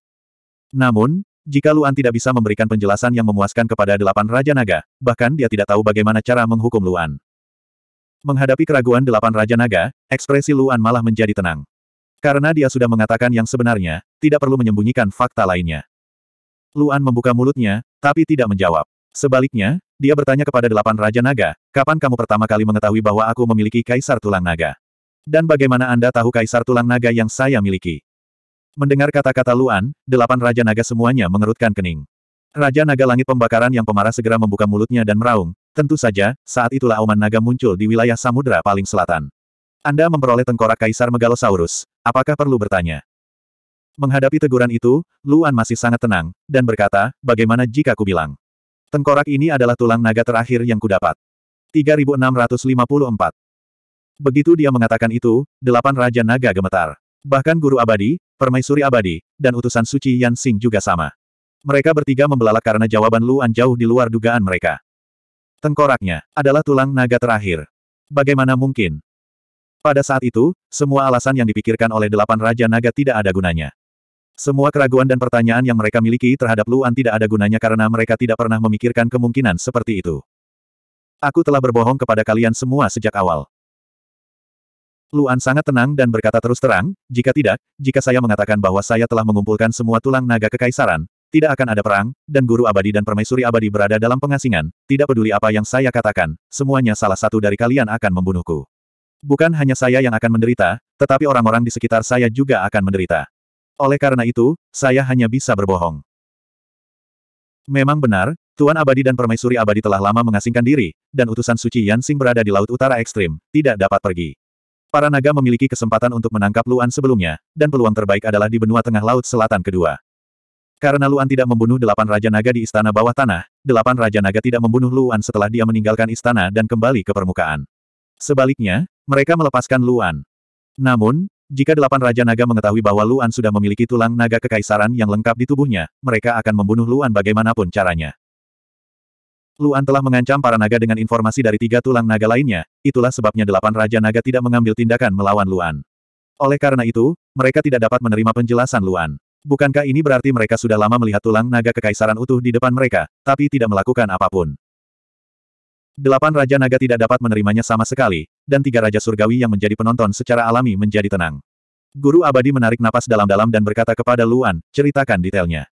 Namun, jika Luan tidak bisa memberikan penjelasan yang memuaskan kepada delapan Raja Naga, bahkan dia tidak tahu bagaimana cara menghukum Luan. Menghadapi keraguan delapan Raja Naga, ekspresi Luan malah menjadi tenang. Karena dia sudah mengatakan yang sebenarnya, tidak perlu menyembunyikan fakta lainnya. Luan membuka mulutnya, tapi tidak menjawab. Sebaliknya, dia bertanya kepada delapan Raja Naga, kapan kamu pertama kali mengetahui bahwa aku memiliki Kaisar Tulang Naga? Dan bagaimana Anda tahu Kaisar Tulang Naga yang saya miliki? Mendengar kata-kata Luan, delapan Raja Naga semuanya mengerutkan kening. Raja Naga Langit Pembakaran yang pemarah segera membuka mulutnya dan meraung. Tentu saja, saat itulah auman naga muncul di wilayah samudera paling selatan. Anda memperoleh tengkorak Kaisar Megalosaurus, apakah perlu bertanya? Menghadapi teguran itu, Luan masih sangat tenang, dan berkata, bagaimana jika ku bilang? Tengkorak ini adalah tulang naga terakhir yang kudapat. 3654. Begitu dia mengatakan itu, delapan Raja Naga gemetar. Bahkan Guru Abadi, Permaisuri Abadi, dan utusan suci Yan Xing juga sama. Mereka bertiga membelalak karena jawaban Luan jauh di luar dugaan mereka. Tengkoraknya adalah tulang naga terakhir. Bagaimana mungkin? Pada saat itu, semua alasan yang dipikirkan oleh delapan Raja Naga tidak ada gunanya. Semua keraguan dan pertanyaan yang mereka miliki terhadap Luan tidak ada gunanya karena mereka tidak pernah memikirkan kemungkinan seperti itu. Aku telah berbohong kepada kalian semua sejak awal. Luan sangat tenang dan berkata terus terang, jika tidak, jika saya mengatakan bahwa saya telah mengumpulkan semua tulang naga kekaisaran, tidak akan ada perang, dan guru abadi dan permaisuri abadi berada dalam pengasingan, tidak peduli apa yang saya katakan, semuanya salah satu dari kalian akan membunuhku. Bukan hanya saya yang akan menderita, tetapi orang-orang di sekitar saya juga akan menderita. Oleh karena itu, saya hanya bisa berbohong. Memang benar, Tuan Abadi dan Permaisuri Abadi telah lama mengasingkan diri, dan utusan suci Yansing berada di Laut Utara Ekstrim, tidak dapat pergi. Para naga memiliki kesempatan untuk menangkap Luan sebelumnya, dan peluang terbaik adalah di benua tengah laut selatan kedua. Karena Luan tidak membunuh delapan Raja Naga di istana bawah tanah, delapan Raja Naga tidak membunuh Luan setelah dia meninggalkan istana dan kembali ke permukaan. Sebaliknya, mereka melepaskan Luan. Namun, jika delapan Raja Naga mengetahui bahwa Luan sudah memiliki tulang naga kekaisaran yang lengkap di tubuhnya, mereka akan membunuh Luan bagaimanapun caranya. Luan telah mengancam para naga dengan informasi dari tiga tulang naga lainnya, itulah sebabnya delapan Raja Naga tidak mengambil tindakan melawan Luan. Oleh karena itu, mereka tidak dapat menerima penjelasan Luan. Bukankah ini berarti mereka sudah lama melihat tulang naga kekaisaran utuh di depan mereka, tapi tidak melakukan apa pun? Delapan Raja Naga tidak dapat menerimanya sama sekali, dan tiga Raja Surgawi yang menjadi penonton secara alami menjadi tenang. Guru Abadi menarik napas dalam-dalam dan berkata kepada Luan, ceritakan detailnya.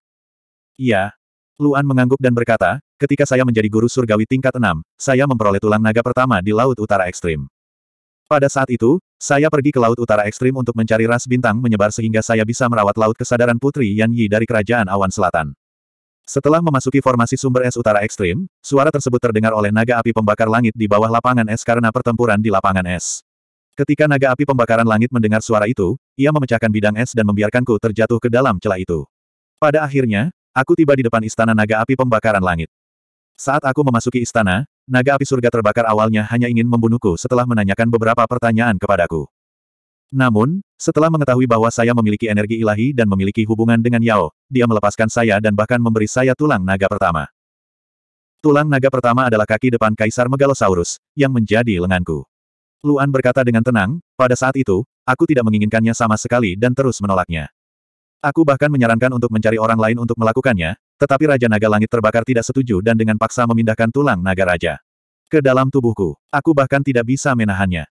Iya. Luan mengangguk dan berkata, Ketika saya menjadi guru surgawi tingkat 6, saya memperoleh tulang naga pertama di Laut Utara Ekstrim. Pada saat itu, saya pergi ke Laut Utara Ekstrim untuk mencari ras bintang menyebar sehingga saya bisa merawat Laut Kesadaran Putri Yan Yi dari Kerajaan Awan Selatan. Setelah memasuki formasi sumber es utara ekstrim, suara tersebut terdengar oleh naga api pembakar langit di bawah lapangan es karena pertempuran di lapangan es. Ketika naga api pembakaran langit mendengar suara itu, ia memecahkan bidang es dan membiarkanku terjatuh ke dalam celah itu. Pada akhirnya, aku tiba di depan istana naga api pembakaran langit. Saat aku memasuki istana, naga api surga terbakar awalnya hanya ingin membunuhku setelah menanyakan beberapa pertanyaan kepadaku. Namun, setelah mengetahui bahwa saya memiliki energi ilahi dan memiliki hubungan dengan Yao, dia melepaskan saya dan bahkan memberi saya tulang naga pertama. Tulang naga pertama adalah kaki depan Kaisar Megalosaurus, yang menjadi lenganku. Luan berkata dengan tenang, pada saat itu, aku tidak menginginkannya sama sekali dan terus menolaknya. Aku bahkan menyarankan untuk mencari orang lain untuk melakukannya, tetapi Raja Naga Langit terbakar tidak setuju dan dengan paksa memindahkan tulang naga raja ke dalam tubuhku. Aku bahkan tidak bisa menahannya.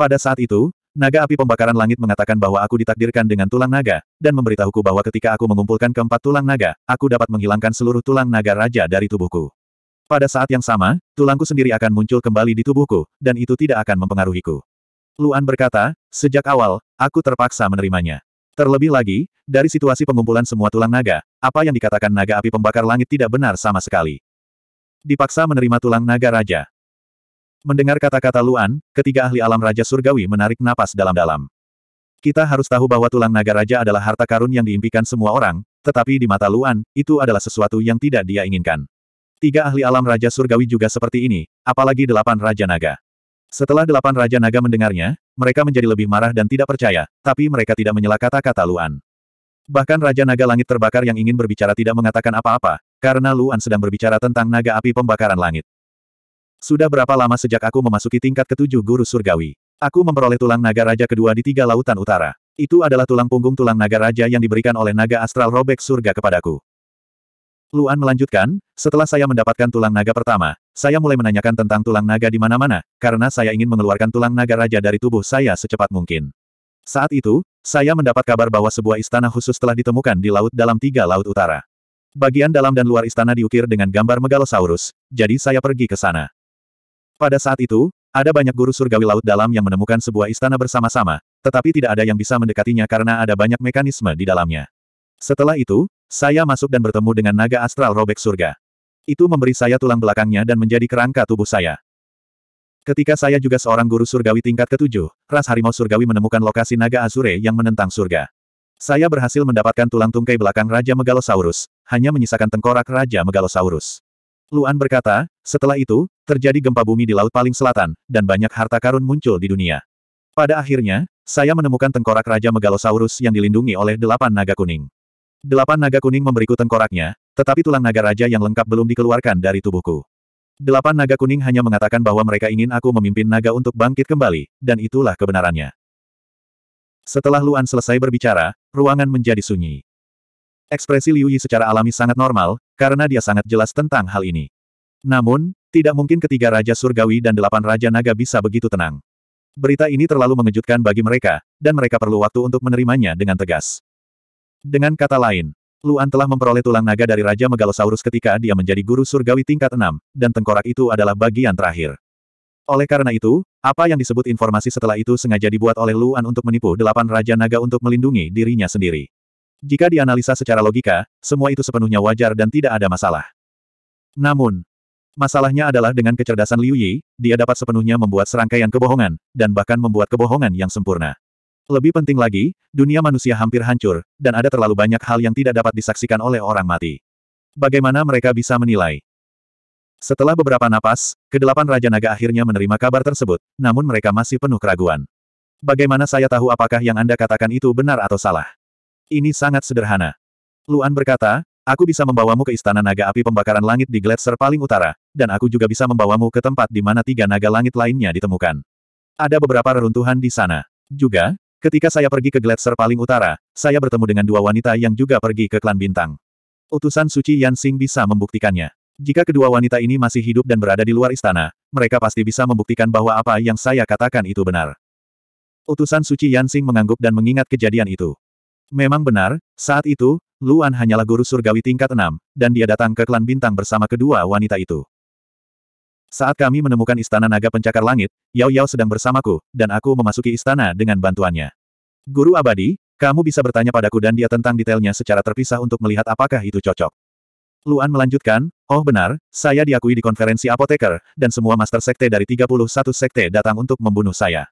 Pada saat itu, naga api pembakaran langit mengatakan bahwa aku ditakdirkan dengan tulang naga, dan memberitahuku bahwa ketika aku mengumpulkan keempat tulang naga, aku dapat menghilangkan seluruh tulang naga raja dari tubuhku. Pada saat yang sama, tulangku sendiri akan muncul kembali di tubuhku, dan itu tidak akan mempengaruhiku. Luan berkata, sejak awal, aku terpaksa menerimanya. Terlebih lagi, dari situasi pengumpulan semua tulang naga, apa yang dikatakan naga api pembakar langit tidak benar sama sekali. Dipaksa menerima tulang naga raja. Mendengar kata-kata Luan, ketiga ahli alam Raja Surgawi menarik napas dalam-dalam. Kita harus tahu bahwa tulang naga raja adalah harta karun yang diimpikan semua orang, tetapi di mata Luan, itu adalah sesuatu yang tidak dia inginkan. Tiga ahli alam Raja Surgawi juga seperti ini, apalagi delapan Raja Naga. Setelah delapan Raja Naga mendengarnya, mereka menjadi lebih marah dan tidak percaya, tapi mereka tidak menyela kata-kata Luan. Bahkan Raja Naga Langit Terbakar yang ingin berbicara tidak mengatakan apa-apa, karena Luan sedang berbicara tentang naga api pembakaran langit. Sudah berapa lama sejak aku memasuki tingkat ketujuh guru surgawi? Aku memperoleh tulang naga raja kedua di tiga lautan utara. Itu adalah tulang punggung tulang naga raja yang diberikan oleh naga astral robek surga kepadaku. Luan melanjutkan, setelah saya mendapatkan tulang naga pertama, saya mulai menanyakan tentang tulang naga di mana-mana, karena saya ingin mengeluarkan tulang naga raja dari tubuh saya secepat mungkin. Saat itu, saya mendapat kabar bahwa sebuah istana khusus telah ditemukan di laut dalam tiga laut utara. Bagian dalam dan luar istana diukir dengan gambar megalosaurus, jadi saya pergi ke sana. Pada saat itu, ada banyak guru surgawi laut dalam yang menemukan sebuah istana bersama-sama, tetapi tidak ada yang bisa mendekatinya karena ada banyak mekanisme di dalamnya. Setelah itu, saya masuk dan bertemu dengan naga astral robek surga. Itu memberi saya tulang belakangnya dan menjadi kerangka tubuh saya. Ketika saya juga seorang guru surgawi tingkat ketujuh, ras harimau surgawi menemukan lokasi naga azure yang menentang surga. Saya berhasil mendapatkan tulang tungkai belakang Raja Megalosaurus, hanya menyisakan tengkorak Raja Megalosaurus. Luan berkata, setelah itu, terjadi gempa bumi di Laut Paling Selatan, dan banyak harta karun muncul di dunia. Pada akhirnya, saya menemukan tengkorak Raja Megalosaurus yang dilindungi oleh delapan naga kuning. Delapan naga kuning memberiku tengkoraknya, tetapi tulang naga raja yang lengkap belum dikeluarkan dari tubuhku. Delapan naga kuning hanya mengatakan bahwa mereka ingin aku memimpin naga untuk bangkit kembali, dan itulah kebenarannya. Setelah Luan selesai berbicara, ruangan menjadi sunyi. Ekspresi Liu Yi secara alami sangat normal, karena dia sangat jelas tentang hal ini. Namun, tidak mungkin ketiga Raja Surgawi dan delapan Raja Naga bisa begitu tenang. Berita ini terlalu mengejutkan bagi mereka, dan mereka perlu waktu untuk menerimanya dengan tegas. Dengan kata lain, Luan telah memperoleh tulang naga dari Raja Megalosaurus ketika dia menjadi guru surgawi tingkat 6, dan tengkorak itu adalah bagian terakhir. Oleh karena itu, apa yang disebut informasi setelah itu sengaja dibuat oleh Luan untuk menipu delapan Raja Naga untuk melindungi dirinya sendiri. Jika dianalisa secara logika, semua itu sepenuhnya wajar dan tidak ada masalah. Namun, masalahnya adalah dengan kecerdasan Liu Yi, dia dapat sepenuhnya membuat serangkaian kebohongan, dan bahkan membuat kebohongan yang sempurna. Lebih penting lagi, dunia manusia hampir hancur, dan ada terlalu banyak hal yang tidak dapat disaksikan oleh orang mati. Bagaimana mereka bisa menilai? Setelah beberapa napas, kedelapan Raja Naga akhirnya menerima kabar tersebut, namun mereka masih penuh keraguan. Bagaimana saya tahu apakah yang Anda katakan itu benar atau salah? Ini sangat sederhana. Luan berkata, aku bisa membawamu ke istana naga api pembakaran langit di Gletser paling utara, dan aku juga bisa membawamu ke tempat di mana tiga naga langit lainnya ditemukan. Ada beberapa reruntuhan di sana. Juga, ketika saya pergi ke Gletser paling utara, saya bertemu dengan dua wanita yang juga pergi ke klan bintang. Utusan suci Yansing bisa membuktikannya. Jika kedua wanita ini masih hidup dan berada di luar istana, mereka pasti bisa membuktikan bahwa apa yang saya katakan itu benar. Utusan suci Yansing mengangguk dan mengingat kejadian itu. Memang benar, saat itu, Luan hanyalah guru surgawi tingkat enam, dan dia datang ke klan bintang bersama kedua wanita itu. Saat kami menemukan istana naga pencakar langit, Yao Yao sedang bersamaku, dan aku memasuki istana dengan bantuannya. Guru abadi, kamu bisa bertanya padaku dan dia tentang detailnya secara terpisah untuk melihat apakah itu cocok. Luan melanjutkan, oh benar, saya diakui di konferensi apoteker, dan semua master sekte dari 31 sekte datang untuk membunuh saya.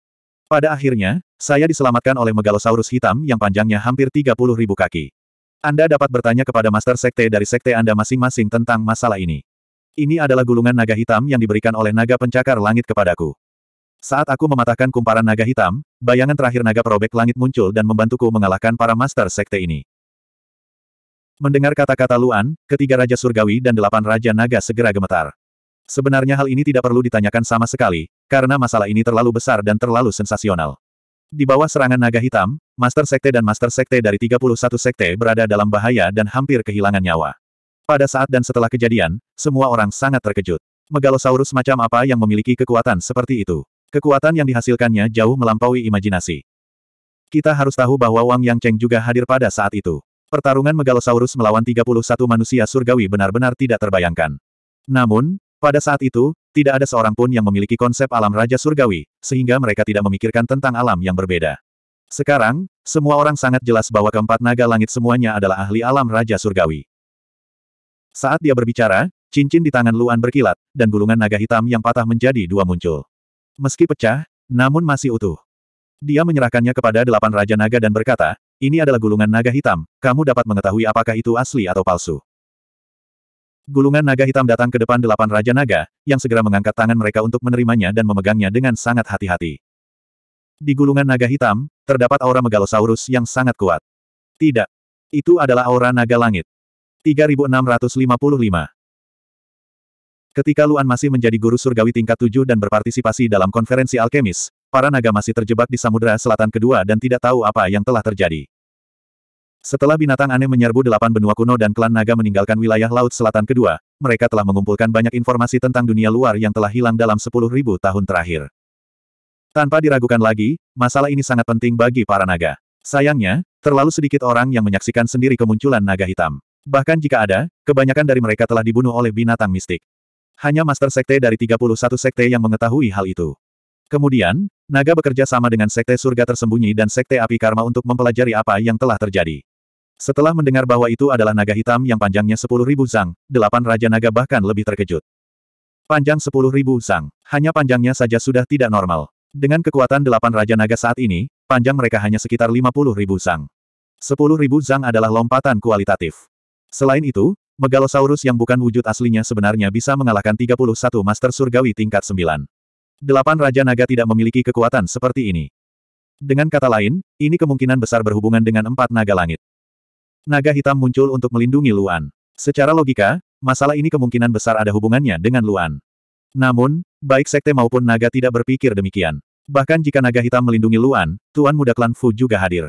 Pada akhirnya, saya diselamatkan oleh megalosaurus hitam yang panjangnya hampir 30 ribu kaki. Anda dapat bertanya kepada master sekte dari sekte Anda masing-masing tentang masalah ini. Ini adalah gulungan naga hitam yang diberikan oleh naga pencakar langit kepadaku. Saat aku mematahkan kumparan naga hitam, bayangan terakhir naga perobek langit muncul dan membantuku mengalahkan para master sekte ini. Mendengar kata-kata Luan, ketiga Raja Surgawi dan delapan Raja Naga segera gemetar. Sebenarnya hal ini tidak perlu ditanyakan sama sekali, karena masalah ini terlalu besar dan terlalu sensasional. Di bawah serangan naga hitam, Master Sekte dan Master Sekte dari 31 sekte berada dalam bahaya dan hampir kehilangan nyawa. Pada saat dan setelah kejadian, semua orang sangat terkejut. Megalosaurus macam apa yang memiliki kekuatan seperti itu? Kekuatan yang dihasilkannya jauh melampaui imajinasi. Kita harus tahu bahwa Wang Yang Cheng juga hadir pada saat itu. Pertarungan Megalosaurus melawan 31 manusia surgawi benar-benar tidak terbayangkan. Namun, pada saat itu, tidak ada seorang pun yang memiliki konsep alam Raja Surgawi, sehingga mereka tidak memikirkan tentang alam yang berbeda. Sekarang, semua orang sangat jelas bahwa keempat naga langit semuanya adalah ahli alam Raja Surgawi. Saat dia berbicara, cincin di tangan Luan berkilat, dan gulungan naga hitam yang patah menjadi dua muncul. Meski pecah, namun masih utuh. Dia menyerahkannya kepada delapan Raja Naga dan berkata, ini adalah gulungan naga hitam, kamu dapat mengetahui apakah itu asli atau palsu. Gulungan naga hitam datang ke depan delapan Raja Naga, yang segera mengangkat tangan mereka untuk menerimanya dan memegangnya dengan sangat hati-hati. Di gulungan naga hitam, terdapat aura megalosaurus yang sangat kuat. Tidak. Itu adalah aura naga langit. 3655 Ketika Luan masih menjadi guru surgawi tingkat tujuh dan berpartisipasi dalam konferensi alkemis, para naga masih terjebak di Samudera Selatan kedua dan tidak tahu apa yang telah terjadi. Setelah binatang aneh menyerbu delapan benua kuno dan klan naga meninggalkan wilayah Laut Selatan kedua, mereka telah mengumpulkan banyak informasi tentang dunia luar yang telah hilang dalam sepuluh ribu tahun terakhir. Tanpa diragukan lagi, masalah ini sangat penting bagi para naga. Sayangnya, terlalu sedikit orang yang menyaksikan sendiri kemunculan naga hitam. Bahkan jika ada, kebanyakan dari mereka telah dibunuh oleh binatang mistik. Hanya Master Sekte dari 31 sekte yang mengetahui hal itu. Kemudian, naga bekerja sama dengan Sekte Surga Tersembunyi dan Sekte Api Karma untuk mempelajari apa yang telah terjadi. Setelah mendengar bahwa itu adalah naga hitam yang panjangnya 10.000 zang, delapan Raja Naga bahkan lebih terkejut. Panjang 10.000 zang, hanya panjangnya saja sudah tidak normal. Dengan kekuatan delapan Raja Naga saat ini, panjang mereka hanya sekitar 50.000 zang. 10.000 zang adalah lompatan kualitatif. Selain itu, Megalosaurus yang bukan wujud aslinya sebenarnya bisa mengalahkan 31 Master Surgawi tingkat 9. Delapan Raja Naga tidak memiliki kekuatan seperti ini. Dengan kata lain, ini kemungkinan besar berhubungan dengan empat naga langit. Naga hitam muncul untuk melindungi Luan. Secara logika, masalah ini kemungkinan besar ada hubungannya dengan Luan. Namun, baik sekte maupun naga tidak berpikir demikian. Bahkan jika naga hitam melindungi Luan, Tuan Muda Klan Fu juga hadir.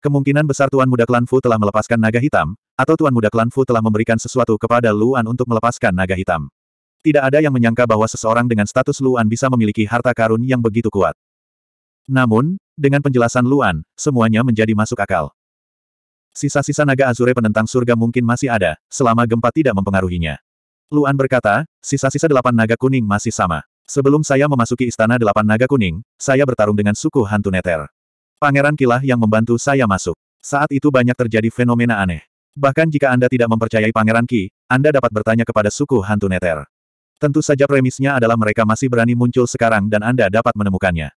Kemungkinan besar Tuan Muda Klan Fu telah melepaskan naga hitam, atau Tuan Muda Klan Fu telah memberikan sesuatu kepada Luan untuk melepaskan naga hitam. Tidak ada yang menyangka bahwa seseorang dengan status Luan bisa memiliki harta karun yang begitu kuat. Namun, dengan penjelasan Luan, semuanya menjadi masuk akal. Sisa-sisa naga Azure penentang surga mungkin masih ada, selama gempa tidak mempengaruhinya. Luan berkata, sisa-sisa delapan naga kuning masih sama. Sebelum saya memasuki istana delapan naga kuning, saya bertarung dengan suku hantu neter. Pangeran Kilah yang membantu saya masuk. Saat itu banyak terjadi fenomena aneh. Bahkan jika Anda tidak mempercayai Pangeran Ki, Anda dapat bertanya kepada suku hantu neter. Tentu saja premisnya adalah mereka masih berani muncul sekarang dan Anda dapat menemukannya.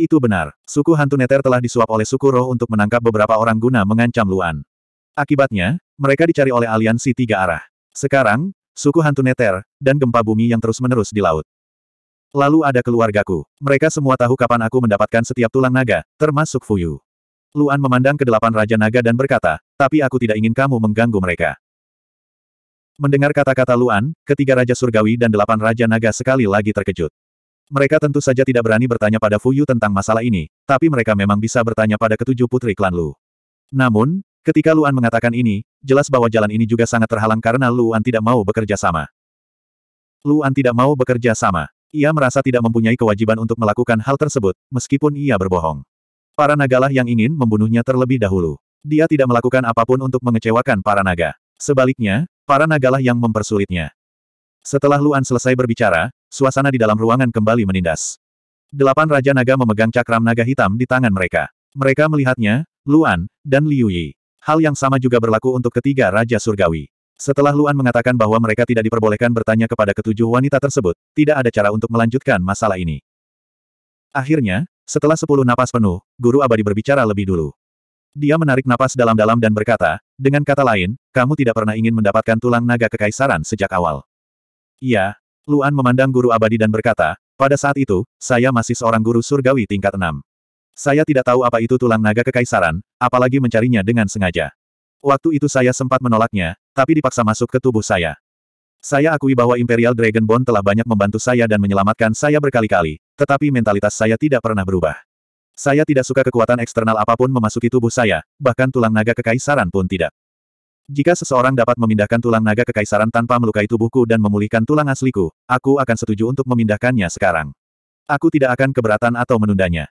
Itu benar, suku hantu neter telah disuap oleh suku roh untuk menangkap beberapa orang guna mengancam Luan. Akibatnya, mereka dicari oleh aliansi tiga arah. Sekarang, suku hantu neter, dan gempa bumi yang terus-menerus di laut. Lalu ada keluargaku. Mereka semua tahu kapan aku mendapatkan setiap tulang naga, termasuk Fuyu. Luan memandang ke delapan Raja Naga dan berkata, tapi aku tidak ingin kamu mengganggu mereka. Mendengar kata-kata Luan, ketiga Raja Surgawi dan delapan Raja Naga sekali lagi terkejut. Mereka tentu saja tidak berani bertanya pada Fuyu tentang masalah ini, tapi mereka memang bisa bertanya pada ketujuh putri klan Lu. Namun, ketika Luan mengatakan ini, jelas bahwa jalan ini juga sangat terhalang karena Luan tidak mau bekerja sama. Luan tidak mau bekerja sama. Ia merasa tidak mempunyai kewajiban untuk melakukan hal tersebut, meskipun ia berbohong. Para nagalah yang ingin membunuhnya terlebih dahulu. Dia tidak melakukan apa pun untuk mengecewakan para naga. Sebaliknya, para nagalah yang mempersulitnya. Setelah Luan selesai berbicara, suasana di dalam ruangan kembali menindas. Delapan Raja Naga memegang cakram naga hitam di tangan mereka. Mereka melihatnya, Luan, dan Liu Yi. Hal yang sama juga berlaku untuk ketiga Raja Surgawi. Setelah Luan mengatakan bahwa mereka tidak diperbolehkan bertanya kepada ketujuh wanita tersebut, tidak ada cara untuk melanjutkan masalah ini. Akhirnya, setelah sepuluh napas penuh, Guru Abadi berbicara lebih dulu. Dia menarik napas dalam-dalam dan berkata, dengan kata lain, kamu tidak pernah ingin mendapatkan tulang naga kekaisaran sejak awal. Iya, Luan memandang Guru Abadi dan berkata, Pada saat itu, saya masih seorang guru surgawi tingkat 6. Saya tidak tahu apa itu tulang naga kekaisaran, apalagi mencarinya dengan sengaja. Waktu itu saya sempat menolaknya, tapi dipaksa masuk ke tubuh saya. Saya akui bahwa Imperial Dragon Bone telah banyak membantu saya dan menyelamatkan saya berkali-kali, tetapi mentalitas saya tidak pernah berubah. Saya tidak suka kekuatan eksternal apa pun memasuki tubuh saya, bahkan tulang naga kekaisaran pun tidak. Jika seseorang dapat memindahkan tulang naga kekaisaran tanpa melukai tubuhku dan memulihkan tulang asliku, aku akan setuju untuk memindahkannya sekarang. Aku tidak akan keberatan atau menundanya.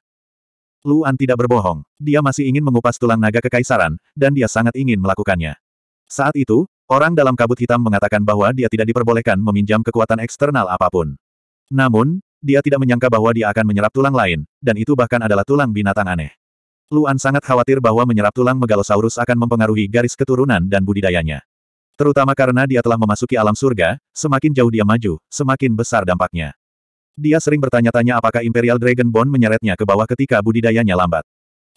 Luan tidak berbohong. Dia masih ingin mengupas tulang naga kekaisaran, dan dia sangat ingin melakukannya. Saat itu, orang dalam kabut hitam mengatakan bahwa dia tidak diperbolehkan meminjam kekuatan eksternal apa pun. Namun, dia tidak menyangka bahwa dia akan menyerap tulang lain, dan itu bahkan adalah tulang binatang aneh. Luan sangat khawatir bahwa menyerap tulang megalosaurus akan mempengaruhi garis keturunan dan budidayanya. Terutama karena dia telah memasuki alam surga, semakin jauh dia maju, semakin besar dampaknya. Dia sering bertanya-tanya apakah Imperial Dragon Bone menyeretnya ke bawah ketika budidayanya lambat.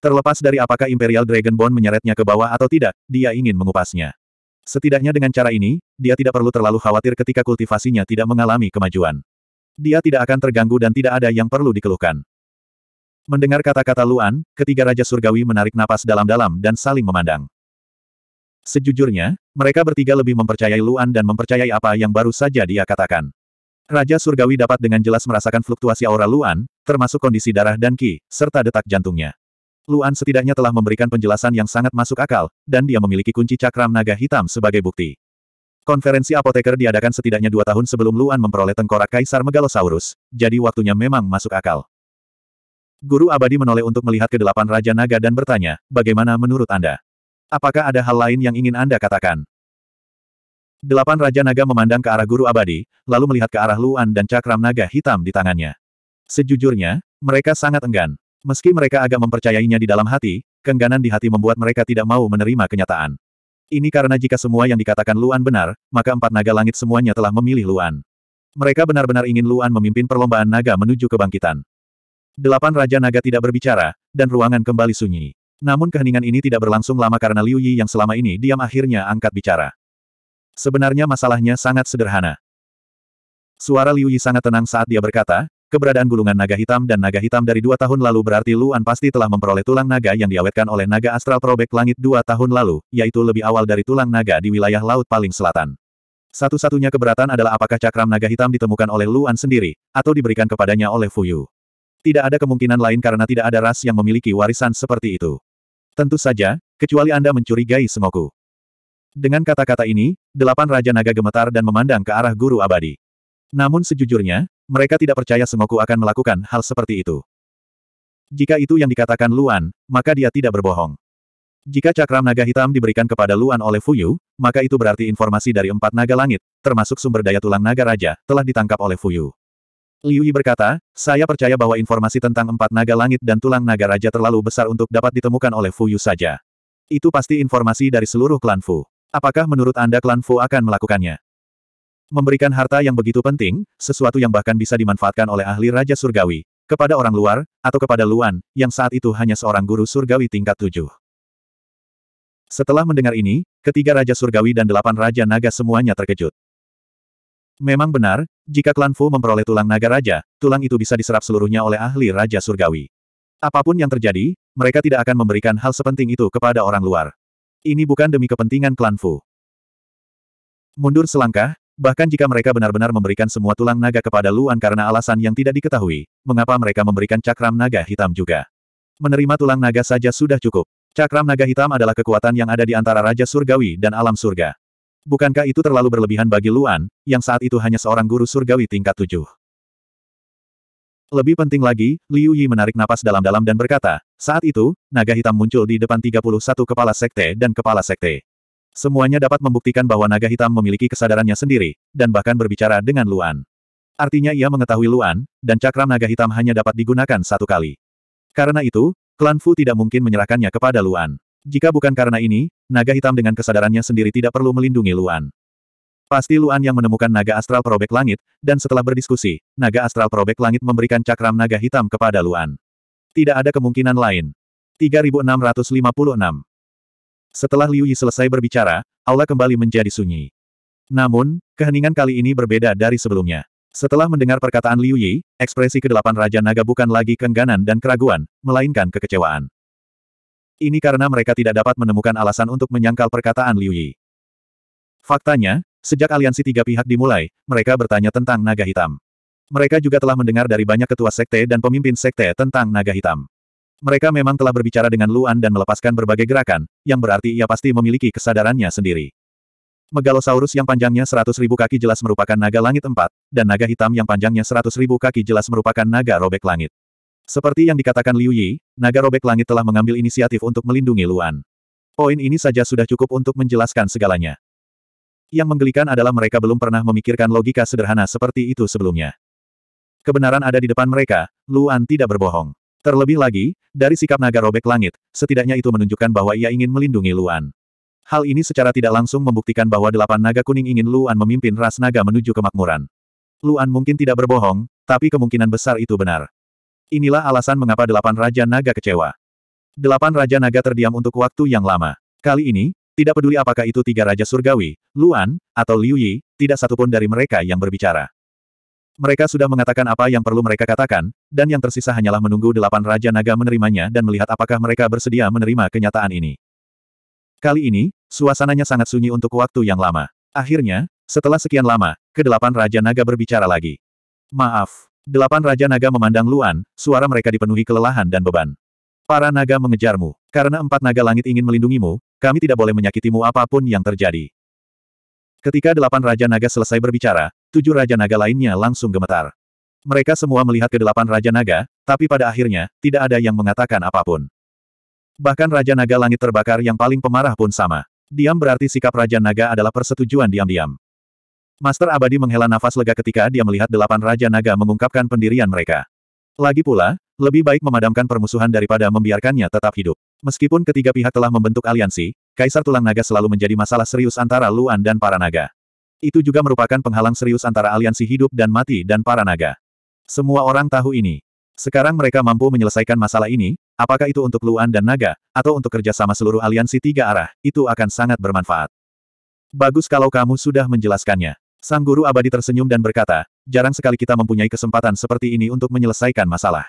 Terlepas dari apakah Imperial Dragon Bone menyeretnya ke bawah atau tidak, dia ingin mengupasnya. Setidaknya dengan cara ini, dia tidak perlu terlalu khawatir ketika kultivasinya tidak mengalami kemajuan. Dia tidak akan terganggu dan tidak ada yang perlu dikeluhkan. Mendengar kata-kata Luan, ketiga Raja Surgawi menarik napas dalam-dalam dan saling memandang. Sejujurnya, mereka bertiga lebih mempercayai Luan dan mempercayai apa yang baru saja dia katakan. Raja Surgawi dapat dengan jelas merasakan fluktuasi aura Luan, termasuk kondisi darah dan ki, serta detak jantungnya. Luan setidaknya telah memberikan penjelasan yang sangat masuk akal, dan dia memiliki kunci cakram naga hitam sebagai bukti. Konferensi apoteker diadakan setidaknya dua tahun sebelum Luan memperoleh tengkorak Kaisar Megalosaurus, jadi waktunya memang masuk akal. Guru abadi menoleh untuk melihat ke delapan Raja Naga dan bertanya, bagaimana menurut Anda? Apakah ada hal lain yang ingin Anda katakan? Delapan Raja Naga memandang ke arah guru abadi, lalu melihat ke arah Luan dan cakram naga hitam di tangannya. Sejujurnya, mereka sangat enggan. Meski mereka agak mempercayainya di dalam hati, kengganan di hati membuat mereka tidak mau menerima kenyataan. Ini karena jika semua yang dikatakan Luan benar, maka empat naga langit semuanya telah memilih Luan. Mereka benar-benar ingin Luan memimpin perlombaan naga menuju kebangkitan. Delapan Raja Naga tidak berbicara, dan ruangan kembali sunyi. Namun keheningan ini tidak berlangsung lama karena Liu Yi yang selama ini diam akhirnya angkat bicara. Sebenarnya masalahnya sangat sederhana. Suara Liu Yi sangat tenang saat dia berkata, keberadaan gulungan naga hitam dan naga hitam dari dua tahun lalu berarti Luan pasti telah memperoleh tulang naga yang diawetkan oleh naga astral probek langit dua tahun lalu, yaitu lebih awal dari tulang naga di wilayah laut paling selatan. Satu-satunya keberatan adalah apakah cakram naga hitam ditemukan oleh Luan sendiri, atau diberikan kepadanya oleh Fuyu. Tidak ada kemungkinan lain karena tidak ada ras yang memiliki warisan seperti itu. Tentu saja, kecuali Anda mencurigai Sengoku. Dengan kata-kata ini, delapan Raja Naga gemetar dan memandang ke arah guru abadi. Namun sejujurnya, mereka tidak percaya Sengoku akan melakukan hal seperti itu. Jika itu yang dikatakan Luan, maka dia tidak berbohong. Jika cakram naga hitam diberikan kepada Luan oleh Fuyu, maka itu berarti informasi dari empat naga langit, termasuk sumber daya tulang naga raja, telah ditangkap oleh Fuyu. Liu Yi berkata, saya percaya bahwa informasi tentang empat naga langit dan tulang naga raja terlalu besar untuk dapat ditemukan oleh Fu Yu saja. Itu pasti informasi dari seluruh klan Fu. Apakah menurut Anda klan Fu akan melakukannya? Memberikan harta yang begitu penting, sesuatu yang bahkan bisa dimanfaatkan oleh ahli Raja Surgawi, kepada orang luar, atau kepada Luan, yang saat itu hanya seorang guru surgawi tingkat tujuh. Setelah mendengar ini, ketiga Raja Surgawi dan delapan Raja Naga semuanya terkejut. Memang benar, jika klan Fu memperoleh tulang naga raja, tulang itu bisa diserap seluruhnya oleh ahli Raja Surgawi. Apa pun yang terjadi, mereka tidak akan memberikan hal sepenting itu kepada orang luar. Ini bukan demi kepentingan klan Fu. Mundur selangkah, bahkan jika mereka benar-benar memberikan semua tulang naga kepada Luan karena alasan yang tidak diketahui, mengapa mereka memberikan cakram naga hitam juga? Menerima tulang naga saja sudah cukup. Cakram naga hitam adalah kekuatan yang ada di antara Raja Surgawi dan alam surga. Bukankah itu terlalu berlebihan bagi Luan, yang saat itu hanya seorang guru surgawi tingkat tujuh? Lebih penting lagi, Liu Yi menarik napas dalam-dalam dan berkata, saat itu, naga hitam muncul di depan 31 kepala sekte dan kepala sekte. Semuanya dapat membuktikan bahwa naga hitam memiliki kesadarannya sendiri, dan bahkan berbicara dengan Luan. Artinya ia mengetahui Luan, dan cakram naga hitam hanya dapat digunakan satu kali. Karena itu, klan Fu tidak mungkin menyerahkannya kepada Luan. Jika bukan karena ini, naga hitam dengan kesadarannya sendiri tidak perlu melindungi Luan. Pasti Luan yang menemukan naga astral perobek langit, dan setelah berdiskusi, naga astral perobek langit memberikan cakram naga hitam kepada Luan. Tidak ada kemungkinan lain. 3656 Setelah Liu Yi selesai berbicara, aula kembali menjadi sunyi. Namun, keheningan kali ini berbeda dari sebelumnya. Setelah mendengar perkataan Liu Yi, ekspresi kedelapan Raja Naga bukan lagi keengganan dan keraguan, melainkan kekecewaan. Ini karena mereka tidak dapat menemukan alasan untuk menyangkal perkataan Liu Yi. Faktanya, sejak aliansi tiga pihak dimulai, mereka bertanya tentang naga hitam. Mereka juga telah mendengar dari banyak ketua sekte dan pemimpin sekte tentang naga hitam. Mereka memang telah berbicara dengan Luan dan melepaskan berbagai gerakan, yang berarti ia pasti memiliki kesadarannya sendiri. Megalosaurus yang panjangnya seratus ribu kaki jelas merupakan naga langit empat, dan naga hitam yang panjangnya seratus ribu kaki jelas merupakan naga robek langit. Seperti yang dikatakan Liu Yi, naga robek langit telah mengambil inisiatif untuk melindungi Luan. Poin ini saja sudah cukup untuk menjelaskan segalanya. Yang menggelikan adalah mereka belum pernah memikirkan logika sederhana seperti itu sebelumnya. Kebenaran ada di depan mereka, Luan tidak berbohong. Terlebih lagi, dari sikap naga robek langit, setidaknya itu menunjukkan bahwa ia ingin melindungi Luan. Hal ini secara tidak langsung membuktikan bahwa delapan naga kuning ingin Luan memimpin ras naga menuju kemakmuran. Luan mungkin tidak berbohong, tapi kemungkinan besar itu benar. Inilah alasan mengapa delapan Raja Naga kecewa. Delapan Raja Naga terdiam untuk waktu yang lama. Kali ini, tidak peduli apakah itu tiga Raja Surgawi, Luan, atau Liu Yi, tidak satupun dari mereka yang berbicara. Mereka sudah mengatakan apa yang perlu mereka katakan, dan yang tersisa hanyalah menunggu delapan Raja Naga menerimanya dan melihat apakah mereka bersedia menerima kenyataan ini. Kali ini, suasananya sangat sunyi untuk waktu yang lama. Akhirnya, setelah sekian lama, kedelapan Raja Naga berbicara lagi. Maaf. Delapan Raja Naga memandang Luan, suara mereka dipenuhi kelelahan dan beban. Para naga mengejarmu. Karena empat naga langit ingin melindungimu, kami tidak boleh menyakitimu apa pun yang terjadi. Ketika delapan Raja Naga selesai berbicara, tujuh Raja Naga lainnya langsung gemetar. Mereka semua melihat ke delapan Raja Naga, tapi pada akhirnya, tidak ada yang mengatakan apa pun. Bahkan Raja Naga Langit terbakar yang paling pemarah pun sama. Diam berarti sikap Raja Naga adalah persetujuan diam-diam. Master Abadi menghela nafas lega ketika dia melihat delapan Raja Naga mengungkapkan pendirian mereka. Lagi pula, lebih baik memadamkan permusuhan daripada membiarkannya tetap hidup. Meskipun ketiga pihak telah membentuk aliansi, Kaisar Tulang Naga selalu menjadi masalah serius antara Luan dan para naga. Itu juga merupakan penghalang serius antara aliansi hidup dan mati dan para naga. Semua orang tahu ini. Sekarang mereka mampu menyelesaikan masalah ini, apakah itu untuk Luan dan Naga, atau untuk kerjasama seluruh aliansi tiga arah, itu akan sangat bermanfaat. Bagus kalau kamu sudah menjelaskannya. Sang guru abadi tersenyum dan berkata, jarang sekali kita mempunyai kesempatan seperti ini untuk menyelesaikan masalah.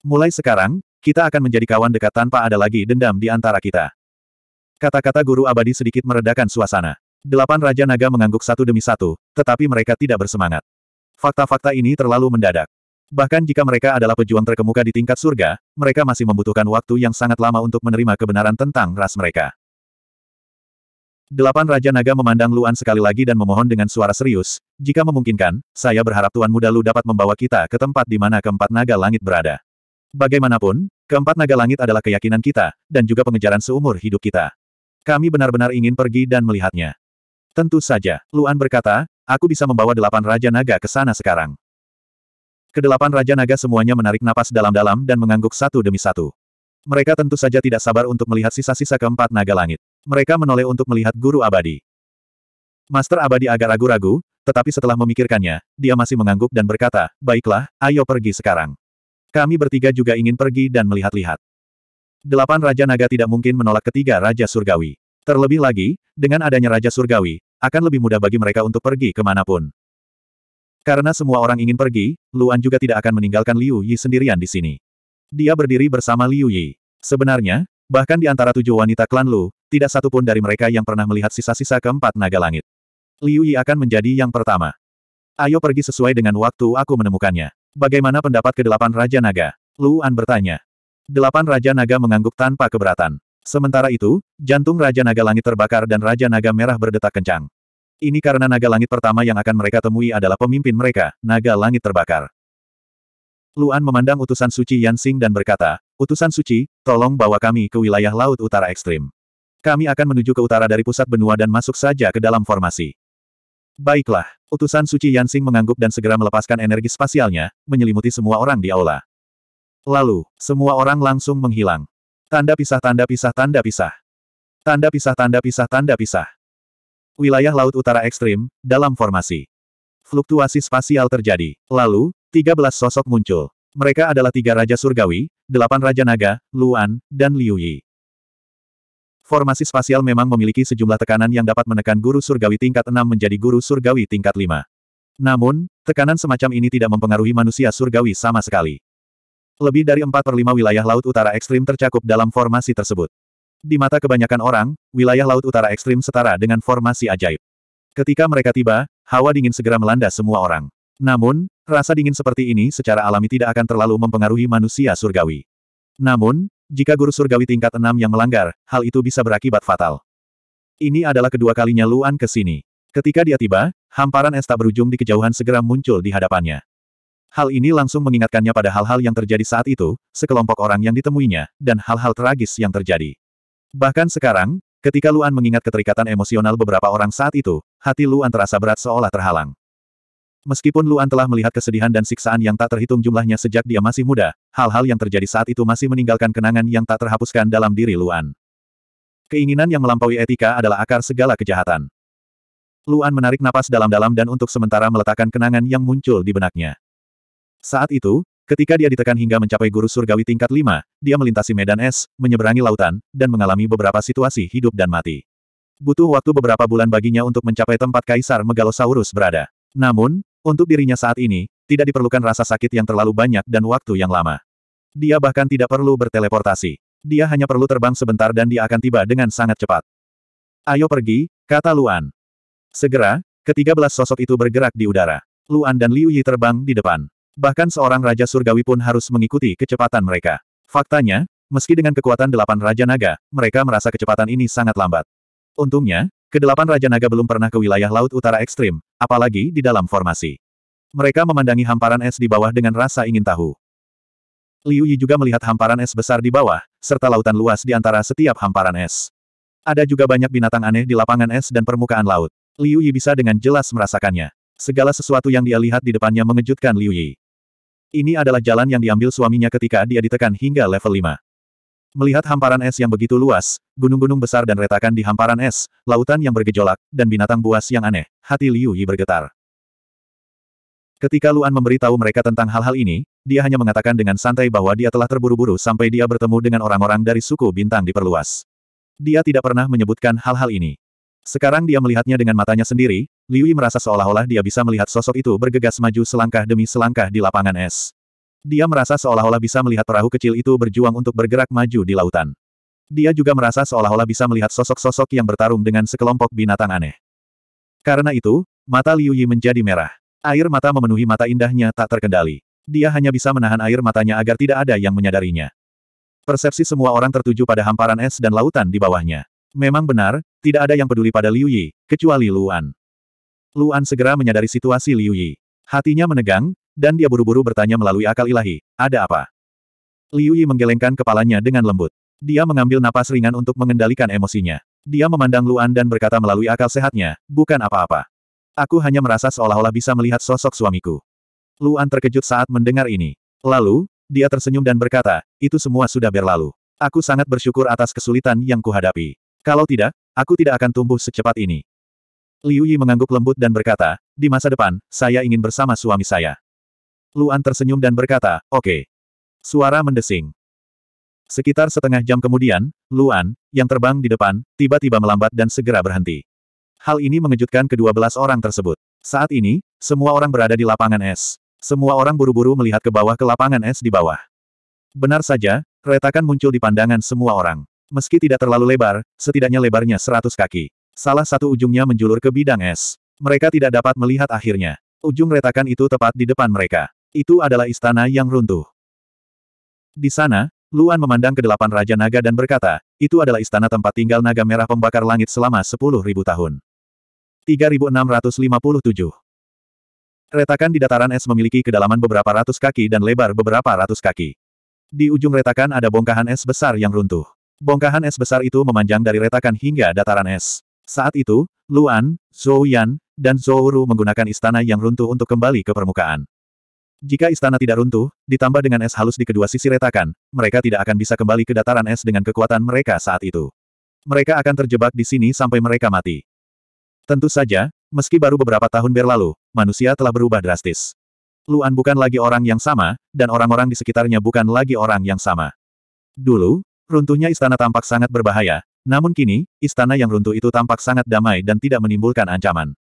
Mulai sekarang, kita akan menjadi kawan dekat tanpa ada lagi dendam di antara kita. Kata-kata guru abadi sedikit meredakan suasana. Delapan Raja Naga mengangguk satu demi satu, tetapi mereka tidak bersemangat. Fakta-fakta ini terlalu mendadak. Bahkan jika mereka adalah pejuang terkemuka di tingkat surga, mereka masih membutuhkan waktu yang sangat lama untuk menerima kebenaran tentang ras mereka. Delapan Raja Naga memandang Luan sekali lagi dan memohon dengan suara serius, jika memungkinkan, saya berharap Tuan Muda Lu dapat membawa kita ke tempat di mana keempat naga langit berada. Bagaimanapun, keempat naga langit adalah keyakinan kita, dan juga pengejaran seumur hidup kita. Kami benar-benar ingin pergi dan melihatnya. Tentu saja, Luan berkata, aku bisa membawa delapan Raja Naga ke sana sekarang. Kedelapan Raja Naga semuanya menarik napas dalam-dalam dan mengangguk satu demi satu. Mereka tentu saja tidak sabar untuk melihat sisa-sisa keempat naga langit. Mereka menoleh untuk melihat guru abadi. Master abadi agak ragu-ragu, tetapi setelah memikirkannya, dia masih mengangguk dan berkata, baiklah, ayo pergi sekarang. Kami bertiga juga ingin pergi dan melihat-lihat. Delapan Raja Naga tidak mungkin menolak ketiga Raja Surgawi. Terlebih lagi, dengan adanya Raja Surgawi, akan lebih mudah bagi mereka untuk pergi ke mana pun. Karena semua orang ingin pergi, Luan juga tidak akan meninggalkan Liu Yi sendirian di sini. Dia berdiri bersama Liu Yi. Sebenarnya, bahkan di antara tujuh wanita klan Lu, tidak satu pun dari mereka yang pernah melihat sisa-sisa keempat naga langit. Liu Yi akan menjadi yang pertama. Ayo pergi sesuai dengan waktu aku menemukannya. Bagaimana pendapat kedelapan Raja Naga? Luan bertanya. Delapan Raja Naga mengangguk tanpa keberatan. Sementara itu, jantung Raja Naga Langit terbakar dan Raja Naga Merah berdetak kencang. Ini karena naga langit pertama yang akan mereka temui adalah pemimpin mereka, naga langit terbakar. Luan memandang utusan suci Yansing dan berkata, Utusan suci, tolong bawa kami ke wilayah Laut Utara Ekstrim. Kami akan menuju ke utara dari pusat benua dan masuk saja ke dalam formasi. Baiklah, utusan suci Yansing mengangguk dan segera melepaskan energi spasialnya, menyelimuti semua orang di aula. Lalu, semua orang langsung menghilang. Tanda pisah tanda pisah tanda pisah. Tanda pisah tanda pisah tanda pisah. Wilayah Laut Utara Ekstrim, dalam formasi. Fluktuasi spasial terjadi. Lalu, 13 sosok muncul. Mereka adalah tiga Raja Surgawi, delapan Raja Naga, Luan, dan Liu Yi. Formasi spasial memang memiliki sejumlah tekanan yang dapat menekan guru surgawi tingkat 6 menjadi guru surgawi tingkat 5. Namun, tekanan semacam ini tidak mempengaruhi manusia surgawi sama sekali. Lebih dari 4 per 5 wilayah Laut Utara Ekstrim tercakup dalam formasi tersebut. Di mata kebanyakan orang, wilayah Laut Utara Ekstrim setara dengan formasi ajaib. Ketika mereka tiba, hawa dingin segera melanda semua orang. Namun, rasa dingin seperti ini secara alami tidak akan terlalu mempengaruhi manusia surgawi. Namun, jika guru surgawi tingkat 6 yang melanggar, hal itu bisa berakibat fatal. Ini adalah kedua kalinya Luan ke sini. Ketika dia tiba, hamparan es tak berujung di kejauhan segera muncul di hadapannya. Hal ini langsung mengingatkannya pada hal-hal yang terjadi saat itu, sekelompok orang yang ditemuinya, dan hal-hal tragis yang terjadi. Bahkan sekarang, ketika Luan mengingat keterikatan emosional beberapa orang saat itu, hati Luan terasa berat seolah terhalang. Meskipun Luan telah melihat kesedihan dan siksaan yang tak terhitung jumlahnya sejak dia masih muda, hal-hal yang terjadi saat itu masih meninggalkan kenangan yang tak terhapuskan dalam diri Luan. Keinginan yang melampaui etika adalah akar segala kejahatan. Luan menarik napas dalam-dalam dan untuk sementara meletakkan kenangan yang muncul di benaknya. Saat itu, ketika dia ditekan hingga mencapai guru surgawi tingkat 5, dia melintasi medan es, menyeberangi lautan, dan mengalami beberapa situasi hidup dan mati. Butuh waktu beberapa bulan baginya untuk mencapai tempat Kaisar Megalosaurus berada. Namun, untuk dirinya saat ini, tidak diperlukan rasa sakit yang terlalu banyak dan waktu yang lama. Dia bahkan tidak perlu berteleportasi. Dia hanya perlu terbang sebentar dan dia akan tiba dengan sangat cepat. Ayo pergi, kata Luan. Segera, ketiga belas sosok itu bergerak di udara. Luan dan Liu Yi terbang di depan. Bahkan seorang Raja Surgawi pun harus mengikuti kecepatan mereka. Faktanya, meski dengan kekuatan delapan Raja Naga, mereka merasa kecepatan ini sangat lambat. Untungnya, kedelapan Raja Naga belum pernah ke wilayah Laut Utara Ekstrim, apalagi di dalam formasi. Mereka memandangi hamparan es di bawah dengan rasa ingin tahu. Liu Yi juga melihat hamparan es besar di bawah, serta lautan luas di antara setiap hamparan es. Ada juga banyak binatang aneh di lapangan es dan permukaan laut. Liu Yi bisa dengan jelas merasakannya. Segala sesuatu yang dia lihat di depannya mengejutkan Liu Yi. Ini adalah jalan yang diambil suaminya ketika dia ditekan hingga level 5. Melihat hamparan es yang begitu luas, gunung-gunung besar dan retakan di hamparan es, lautan yang bergejolak, dan binatang buas yang aneh, hati Liu Yi bergetar. Ketika Luan memberitahu mereka tentang hal-hal ini, dia hanya mengatakan dengan santai bahwa dia telah terburu-buru sampai dia bertemu dengan orang-orang dari suku bintang diperluas. Dia tidak pernah menyebutkan hal-hal ini. Sekarang dia melihatnya dengan matanya sendiri, Liu Yi merasa seolah-olah dia bisa melihat sosok itu bergegas maju selangkah demi selangkah di lapangan es. Dia merasa seolah-olah bisa melihat perahu kecil itu berjuang untuk bergerak maju di lautan. Dia juga merasa seolah-olah bisa melihat sosok-sosok yang bertarung dengan sekelompok binatang aneh. Karena itu, mata Liu Yi menjadi merah. Air mata memenuhi mata indahnya tak terkendali. Dia hanya bisa menahan air matanya agar tidak ada yang menyadarinya. Persepsi semua orang tertuju pada hamparan es dan lautan di bawahnya. Memang benar, tidak ada yang peduli pada Liu Yi, kecuali Luan. Luan segera menyadari situasi Liu Yi. Hatinya menegang, dan dia buru-buru bertanya melalui akal ilahi, ada apa? Liu Yi menggelengkan kepalanya dengan lembut. Dia mengambil napas ringan untuk mengendalikan emosinya. Dia memandang Luan dan berkata melalui akal sehatnya, bukan apa-apa. Aku hanya merasa seolah-olah bisa melihat sosok suamiku. Luan terkejut saat mendengar ini. Lalu, dia tersenyum dan berkata, itu semua sudah berlalu. Aku sangat bersyukur atas kesulitan yang kuhadapi. Kalau tidak, aku tidak akan tumbuh secepat ini. Liu Yi mengangguk lembut dan berkata, di masa depan, saya ingin bersama suami saya. Luan tersenyum dan berkata, oke. Okay. Suara mendesing. Sekitar setengah jam kemudian, Luan, yang terbang di depan, tiba-tiba melambat dan segera berhenti. Hal ini mengejutkan kedua belas orang tersebut. Saat ini, semua orang berada di lapangan es. Semua orang buru-buru melihat ke bawah ke lapangan es di bawah. Benar saja, retakan muncul di pandangan semua orang. Meski tidak terlalu lebar, setidaknya lebarnya seratus kaki. Salah satu ujungnya menjulur ke bidang es. Mereka tidak dapat melihat akhirnya. Ujung retakan itu tepat di depan mereka. Itu adalah istana yang runtuh. Di sana, Luan memandang ke delapan Raja Naga dan berkata, itu adalah istana tempat tinggal naga merah pembakar langit selama sepuluh ribu tahun. 3657 Retakan di dataran es memiliki kedalaman beberapa ratus kaki dan lebar beberapa ratus kaki. Di ujung retakan ada bongkahan es besar yang runtuh. Bongkahan es besar itu memanjang dari retakan hingga dataran es. Saat itu, Luan, Zhou Yan, dan Zhou Ru menggunakan istana yang runtuh untuk kembali ke permukaan. Jika istana tidak runtuh, ditambah dengan es halus di kedua sisi retakan, mereka tidak akan bisa kembali ke dataran es dengan kekuatan mereka saat itu. Mereka akan terjebak di sini sampai mereka mati. Tentu saja, meski baru beberapa tahun berlalu, manusia telah berubah drastis. Luan bukan lagi orang yang sama, dan orang-orang di sekitarnya bukan lagi orang yang sama. Dulu, Runtuhnya istana tampak sangat berbahaya, namun kini, istana yang runtuh itu tampak sangat damai dan tidak menimbulkan ancaman.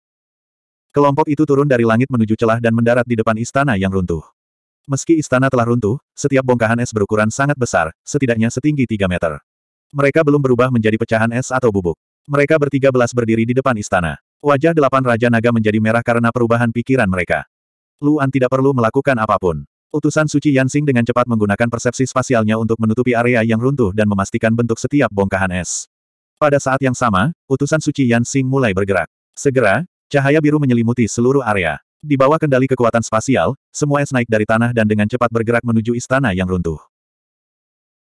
Kelompok itu turun dari langit menuju celah dan mendarat di depan istana yang runtuh. Meski istana telah runtuh, setiap bongkahan es berukuran sangat besar, setidaknya setinggi 3 meter. Mereka belum berubah menjadi pecahan es atau bubuk. Mereka bertiga belas berdiri di depan istana. Wajah delapan Raja Naga menjadi merah karena perubahan pikiran mereka. Luan tidak perlu melakukan apa pun. Utusan suci Yansing dengan cepat menggunakan persepsi spasialnya untuk menutupi area yang runtuh dan memastikan bentuk setiap bongkahan es. Pada saat yang sama, utusan suci Yansing mulai bergerak. Segera, Cahaya biru menyelimuti seluruh area. Di bawah kendali kekuatan spasial, semua es naik dari tanah dan dengan cepat bergerak menuju istana yang runtuh.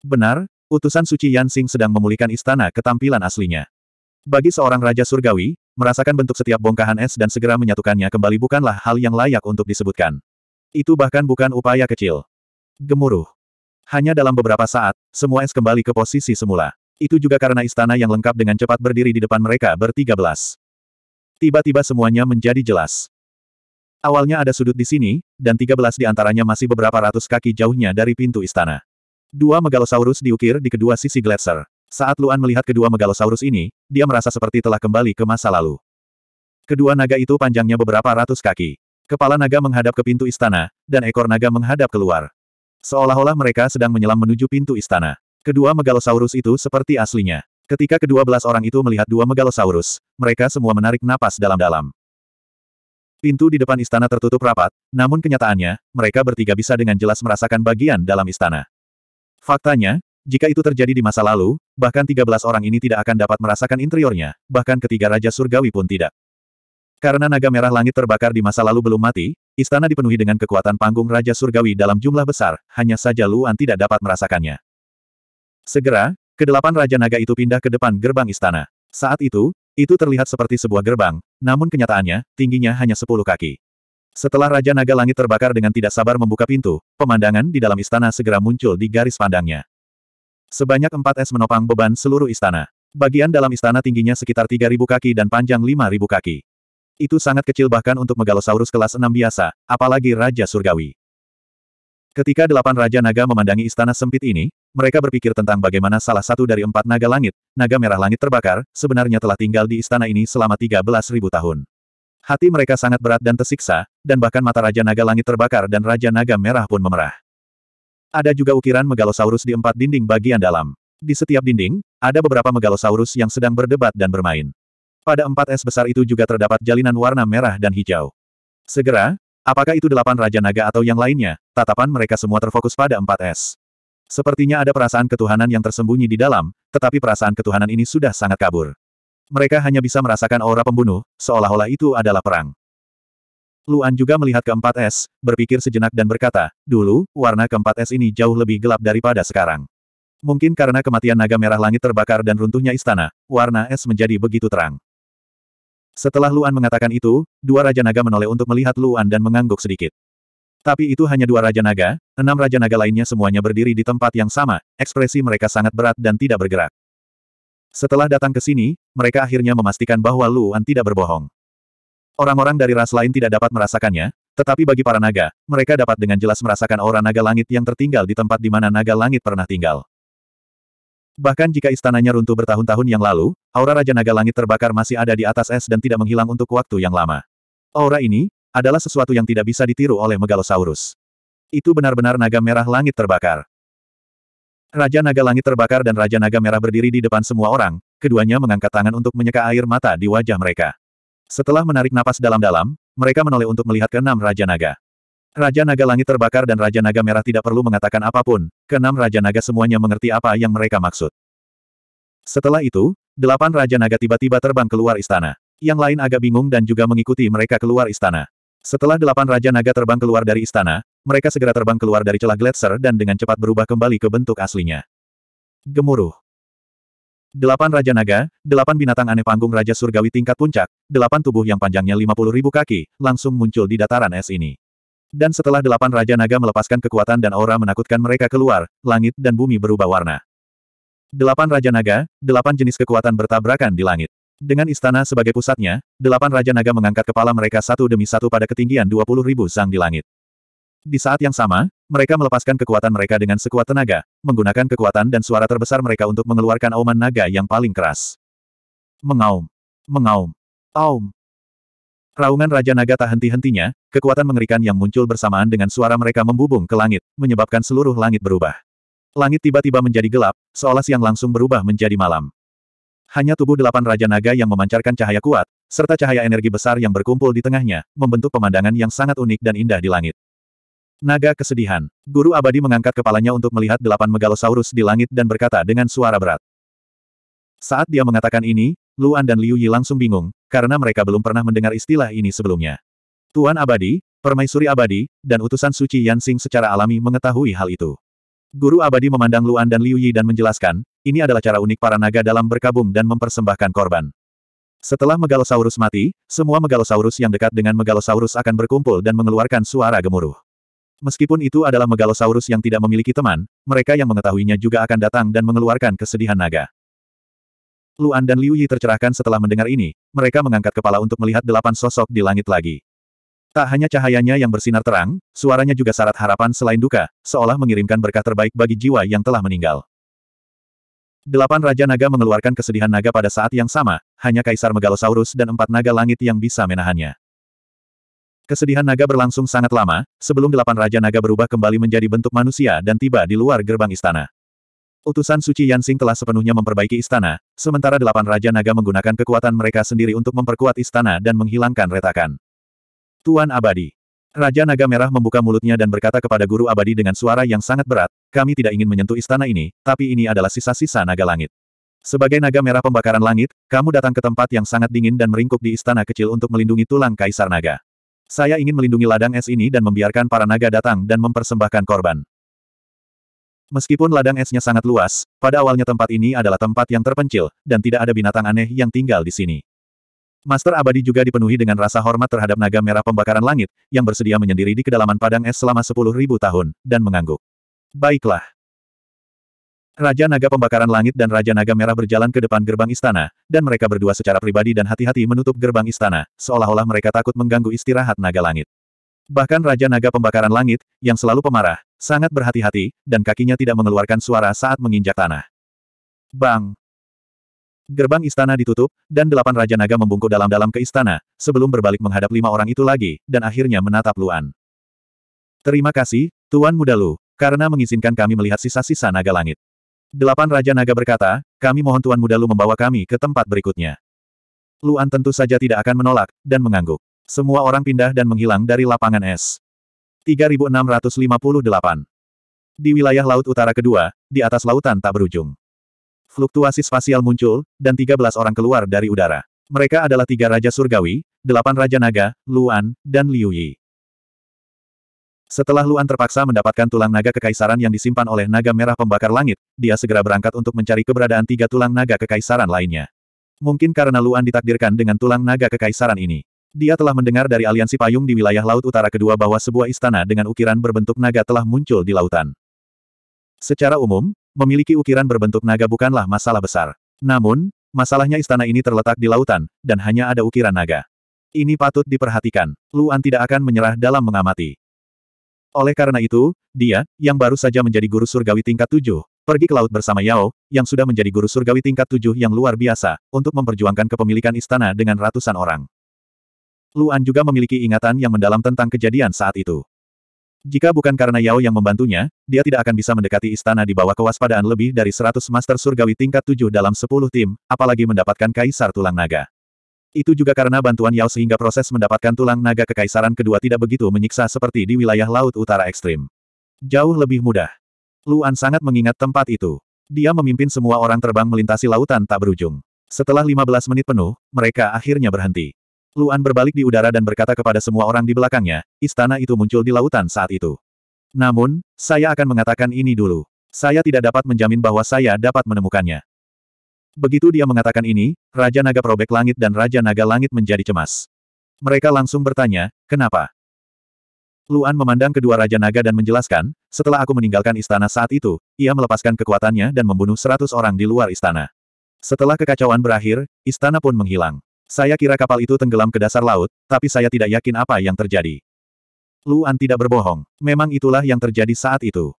Benar, utusan suci Yansing sedang memulihkan istana ketampilan aslinya. Bagi seorang Raja Surgawi, merasakan bentuk setiap bongkahan es dan segera menyatukannya kembali bukanlah hal yang layak untuk disebutkan. Itu bahkan bukan upaya kecil. Gemuruh. Hanya dalam beberapa saat, semua es kembali ke posisi semula. Itu juga karena istana yang lengkap dengan cepat berdiri di depan mereka bertiga belas. Tiba-tiba semuanya menjadi jelas. Awalnya ada sudut di sini, dan 13 di antaranya masih beberapa ratus kaki jauhnya dari pintu istana. Dua megalosaurus diukir di kedua sisi gletser. Saat Luan melihat kedua megalosaurus ini, dia merasa seperti telah kembali ke masa lalu. Kedua naga itu panjangnya beberapa ratus kaki. Kepala naga menghadap ke pintu istana, dan ekor naga menghadap keluar. Seolah-olah mereka sedang menyelam menuju pintu istana. Kedua megalosaurus itu seperti aslinya. Ketika kedua belas orang itu melihat dua megalosaurus, mereka semua menarik napas dalam-dalam. Pintu di depan istana tertutup rapat, namun kenyataannya, mereka bertiga bisa dengan jelas merasakan bagian dalam istana. Faktanya, jika itu terjadi di masa lalu, bahkan 13 orang ini tidak akan dapat merasakan interiornya, bahkan ketiga Raja Surgawi pun tidak. Karena naga merah langit terbakar di masa lalu belum mati, istana dipenuhi dengan kekuatan panggung Raja Surgawi dalam jumlah besar, hanya saja Luan tidak dapat merasakannya. Segera, Kedelapan Raja Naga itu pindah ke depan gerbang istana. Saat itu, itu terlihat seperti sebuah gerbang, namun kenyataannya, tingginya hanya sepuluh kaki. Setelah Raja Naga Langit terbakar dengan tidak sabar membuka pintu, pemandangan di dalam istana segera muncul di garis pandangnya. Sebanyak empat es menopang beban seluruh istana. Bagian dalam istana tingginya sekitar 3.000 kaki dan panjang 5.000 kaki. Itu sangat kecil bahkan untuk Megalosaurus kelas 6 biasa, apalagi Raja Surgawi. Ketika delapan Raja Naga memandangi istana sempit ini, mereka berpikir tentang bagaimana salah satu dari empat naga langit, naga merah langit terbakar, sebenarnya telah tinggal di istana ini selama 13.000 tahun. Hati mereka sangat berat dan tersiksa, dan bahkan mata Raja Naga Langit terbakar dan Raja Naga Merah pun memerah. Ada juga ukiran Megalosaurus di empat dinding bagian dalam. Di setiap dinding, ada beberapa Megalosaurus yang sedang berdebat dan bermain. Pada empat es besar itu juga terdapat jalinan warna merah dan hijau. Segera, apakah itu delapan Raja Naga atau yang lainnya, tatapan mereka semua terfokus pada empat es. Sepertinya ada perasaan ketuhanan yang tersembunyi di dalam, tetapi perasaan ketuhanan ini sudah sangat kabur. Mereka hanya bisa merasakan aura pembunuh, seolah-olah itu adalah perang. Luan juga melihat keempat es, berpikir sejenak dan berkata, dulu, warna keempat es ini jauh lebih gelap daripada sekarang. Mungkin karena kematian naga merah langit terbakar dan runtuhnya istana, warna es menjadi begitu terang. Setelah Luan mengatakan itu, dua Raja Naga menoleh untuk melihat Luan dan mengangguk sedikit. Tapi itu hanya dua Raja Naga, enam Raja Naga lainnya semuanya berdiri di tempat yang sama, ekspresi mereka sangat berat dan tidak bergerak. Setelah datang ke sini, mereka akhirnya memastikan bahwa Luan tidak berbohong. Orang-orang dari ras lain tidak dapat merasakannya, tetapi bagi para naga, mereka dapat dengan jelas merasakan aura naga langit yang tertinggal di tempat di mana naga langit pernah tinggal. Bahkan jika istananya runtuh bertahun-tahun yang lalu, aura Raja Naga Langit terbakar masih ada di atas es dan tidak menghilang untuk waktu yang lama. Aura ini, adalah sesuatu yang tidak bisa ditiru oleh Megalosaurus. Itu benar-benar naga merah langit terbakar. Raja Naga Langit terbakar dan Raja Naga Merah berdiri di depan semua orang, keduanya mengangkat tangan untuk menyeka air mata di wajah mereka. Setelah menarik napas dalam-dalam, mereka menoleh untuk melihat keenam Raja Naga. Raja Naga Langit terbakar dan Raja Naga Merah tidak perlu mengatakan apa pun, keenam Raja Naga semuanya mengerti apa yang mereka maksud. Setelah itu, delapan Raja Naga tiba-tiba terbang keluar istana. Yang lain agak bingung dan juga mengikuti mereka keluar istana. Setelah delapan Raja Naga terbang keluar dari istana, mereka segera terbang keluar dari celah Gletser dan dengan cepat berubah kembali ke bentuk aslinya. Gemuruh. Delapan Raja Naga, delapan binatang aneh panggung Raja Surgawi tingkat puncak, delapan tubuh yang panjangnya 50 ribu kaki, langsung muncul di dataran es ini. Dan setelah delapan Raja Naga melepaskan kekuatan dan aura menakutkan mereka keluar, langit dan bumi berubah warna. Delapan Raja Naga, delapan jenis kekuatan bertabrakan di langit. Dengan istana sebagai pusatnya, delapan Raja Naga mengangkat kepala mereka satu demi satu pada ketinggian 20 ribu sang di langit. Di saat yang sama, mereka melepaskan kekuatan mereka dengan sekuat tenaga, menggunakan kekuatan dan suara terbesar mereka untuk mengeluarkan auman naga yang paling keras. Mengaum. Mengaum. Aum. Raungan Raja Naga tak henti-hentinya, kekuatan mengerikan yang muncul bersamaan dengan suara mereka membubung ke langit, menyebabkan seluruh langit berubah. Langit tiba-tiba menjadi gelap, seolah siang langsung berubah menjadi malam. Hanya tubuh delapan Raja Naga yang memancarkan cahaya kuat, serta cahaya energi besar yang berkumpul di tengahnya, membentuk pemandangan yang sangat unik dan indah di langit. Naga kesedihan. Guru abadi mengangkat kepalanya untuk melihat delapan megalosaurus di langit dan berkata dengan suara berat. Saat dia mengatakan ini, Luan dan Liu Yi langsung bingung, karena mereka belum pernah mendengar istilah ini sebelumnya. Tuan Abadi, Permaisuri Abadi, dan utusan suci Yansing secara alami mengetahui hal itu. Guru Abadi memandang Luan dan Liu Yi dan menjelaskan, ini adalah cara unik para naga dalam berkabung dan mempersembahkan korban. Setelah Megalosaurus mati, semua Megalosaurus yang dekat dengan Megalosaurus akan berkumpul dan mengeluarkan suara gemuruh. Meskipun itu adalah Megalosaurus yang tidak memiliki teman, mereka yang mengetahuinya juga akan datang dan mengeluarkan kesedihan naga. Luan dan Liu Yi tercerahkan setelah mendengar ini, mereka mengangkat kepala untuk melihat delapan sosok di langit lagi. Tak hanya cahayanya yang bersinar terang, suaranya juga syarat harapan selain duka, seolah mengirimkan berkah terbaik bagi jiwa yang telah meninggal. Delapan Raja Naga mengeluarkan kesedihan naga pada saat yang sama, hanya Kaisar Megalosaurus dan empat naga langit yang bisa menahannya. Kesedihan naga berlangsung sangat lama, sebelum delapan Raja Naga berubah kembali menjadi bentuk manusia dan tiba di luar gerbang istana. Utusan suci Yansing telah sepenuhnya memperbaiki istana, sementara delapan Raja Naga menggunakan kekuatan mereka sendiri untuk memperkuat istana dan menghilangkan retakan. Tuan Abadi. Raja Naga Merah membuka mulutnya dan berkata kepada Guru Abadi dengan suara yang sangat berat, kami tidak ingin menyentuh istana ini, tapi ini adalah sisa-sisa naga langit. Sebagai naga merah pembakaran langit, kamu datang ke tempat yang sangat dingin dan meringkuk di istana kecil untuk melindungi tulang Kaisar Naga. Saya ingin melindungi ladang es ini dan membiarkan para naga datang dan mempersembahkan korban. Meskipun ladang esnya sangat luas, pada awalnya tempat ini adalah tempat yang terpencil, dan tidak ada binatang aneh yang tinggal di sini. Master Abadi juga dipenuhi dengan rasa hormat terhadap naga merah pembakaran langit, yang bersedia menyendiri di kedalaman padang es selama sepuluh ribu tahun, dan mengangguk. Baiklah. Raja Naga Pembakaran Langit dan Raja Naga Merah berjalan ke depan gerbang istana, dan mereka berdua secara pribadi dan hati-hati menutup gerbang istana, seolah-olah mereka takut mengganggu istirahat naga langit. Bahkan Raja Naga Pembakaran Langit, yang selalu pemarah, sangat berhati-hati, dan kakinya tidak mengeluarkan suara saat menginjak tanah. Bang! Gerbang istana ditutup, dan delapan Raja Naga membungkuk dalam-dalam ke istana, sebelum berbalik menghadap lima orang itu lagi, dan akhirnya menatap Luan. Terima kasih, Tuan Muda Lu, karena mengizinkan kami melihat sisa-sisa naga langit. Delapan Raja Naga berkata, kami mohon Tuan Muda Lu membawa kami ke tempat berikutnya. Luan tentu saja tidak akan menolak, dan mengangguk. Semua orang pindah dan menghilang dari lapangan es. 3658. Di wilayah Laut Utara kedua, di atas lautan tak berujung. Fluktuasi spasial muncul, dan 13 orang keluar dari udara. Mereka adalah tiga Raja Surgawi, delapan Raja Naga, Luan, dan Liu Yi. Setelah Luan terpaksa mendapatkan tulang naga kekaisaran yang disimpan oleh naga merah pembakar langit, dia segera berangkat untuk mencari keberadaan tiga tulang naga kekaisaran lainnya. Mungkin karena Luan ditakdirkan dengan tulang naga kekaisaran ini. Dia telah mendengar dari aliansi payung di wilayah Laut Utara kedua bahwa sebuah istana dengan ukiran berbentuk naga telah muncul di lautan. Secara umum, memiliki ukiran berbentuk naga bukanlah masalah besar. Namun, masalahnya istana ini terletak di lautan, dan hanya ada ukiran naga. Ini patut diperhatikan. Luan tidak akan menyerah dalam mengamati. Oleh karena itu, dia, yang baru saja menjadi guru surgawi tingkat tujuh, pergi ke laut bersama Yao, yang sudah menjadi guru surgawi tingkat tujuh yang luar biasa, untuk memperjuangkan kepemilikan istana dengan ratusan orang. Luan juga memiliki ingatan yang mendalam tentang kejadian saat itu. Jika bukan karena Yao yang membantunya, dia tidak akan bisa mendekati istana di bawah kewaspadaan lebih dari 100 Master Surgawi tingkat 7 dalam 10 tim, apalagi mendapatkan Kaisar Tulang Naga. Itu juga karena bantuan Yao sehingga proses mendapatkan tulang naga kekaisaran kedua tidak begitu menyiksa seperti di wilayah Laut Utara Ekstrim. Jauh lebih mudah. Luan sangat mengingat tempat itu. Dia memimpin semua orang terbang melintasi lautan tak berujung. Setelah 15 menit penuh, mereka akhirnya berhenti. Luan berbalik di udara dan berkata kepada semua orang di belakangnya, istana itu muncul di lautan saat itu. Namun, saya akan mengatakan ini dulu. Saya tidak dapat menjamin bahwa saya dapat menemukannya. Begitu dia mengatakan ini, Raja Naga Probek Langit dan Raja Naga Langit menjadi cemas. Mereka langsung bertanya, kenapa? Luan memandang kedua Raja Naga dan menjelaskan, setelah aku meninggalkan istana saat itu, ia melepaskan kekuatannya dan membunuh seratus orang di luar istana. Setelah kekacauan berakhir, istana pun menghilang. Saya kira kapal itu tenggelam ke dasar laut, tapi saya tidak yakin apa yang terjadi. Luan tidak berbohong. Memang itulah yang terjadi saat itu.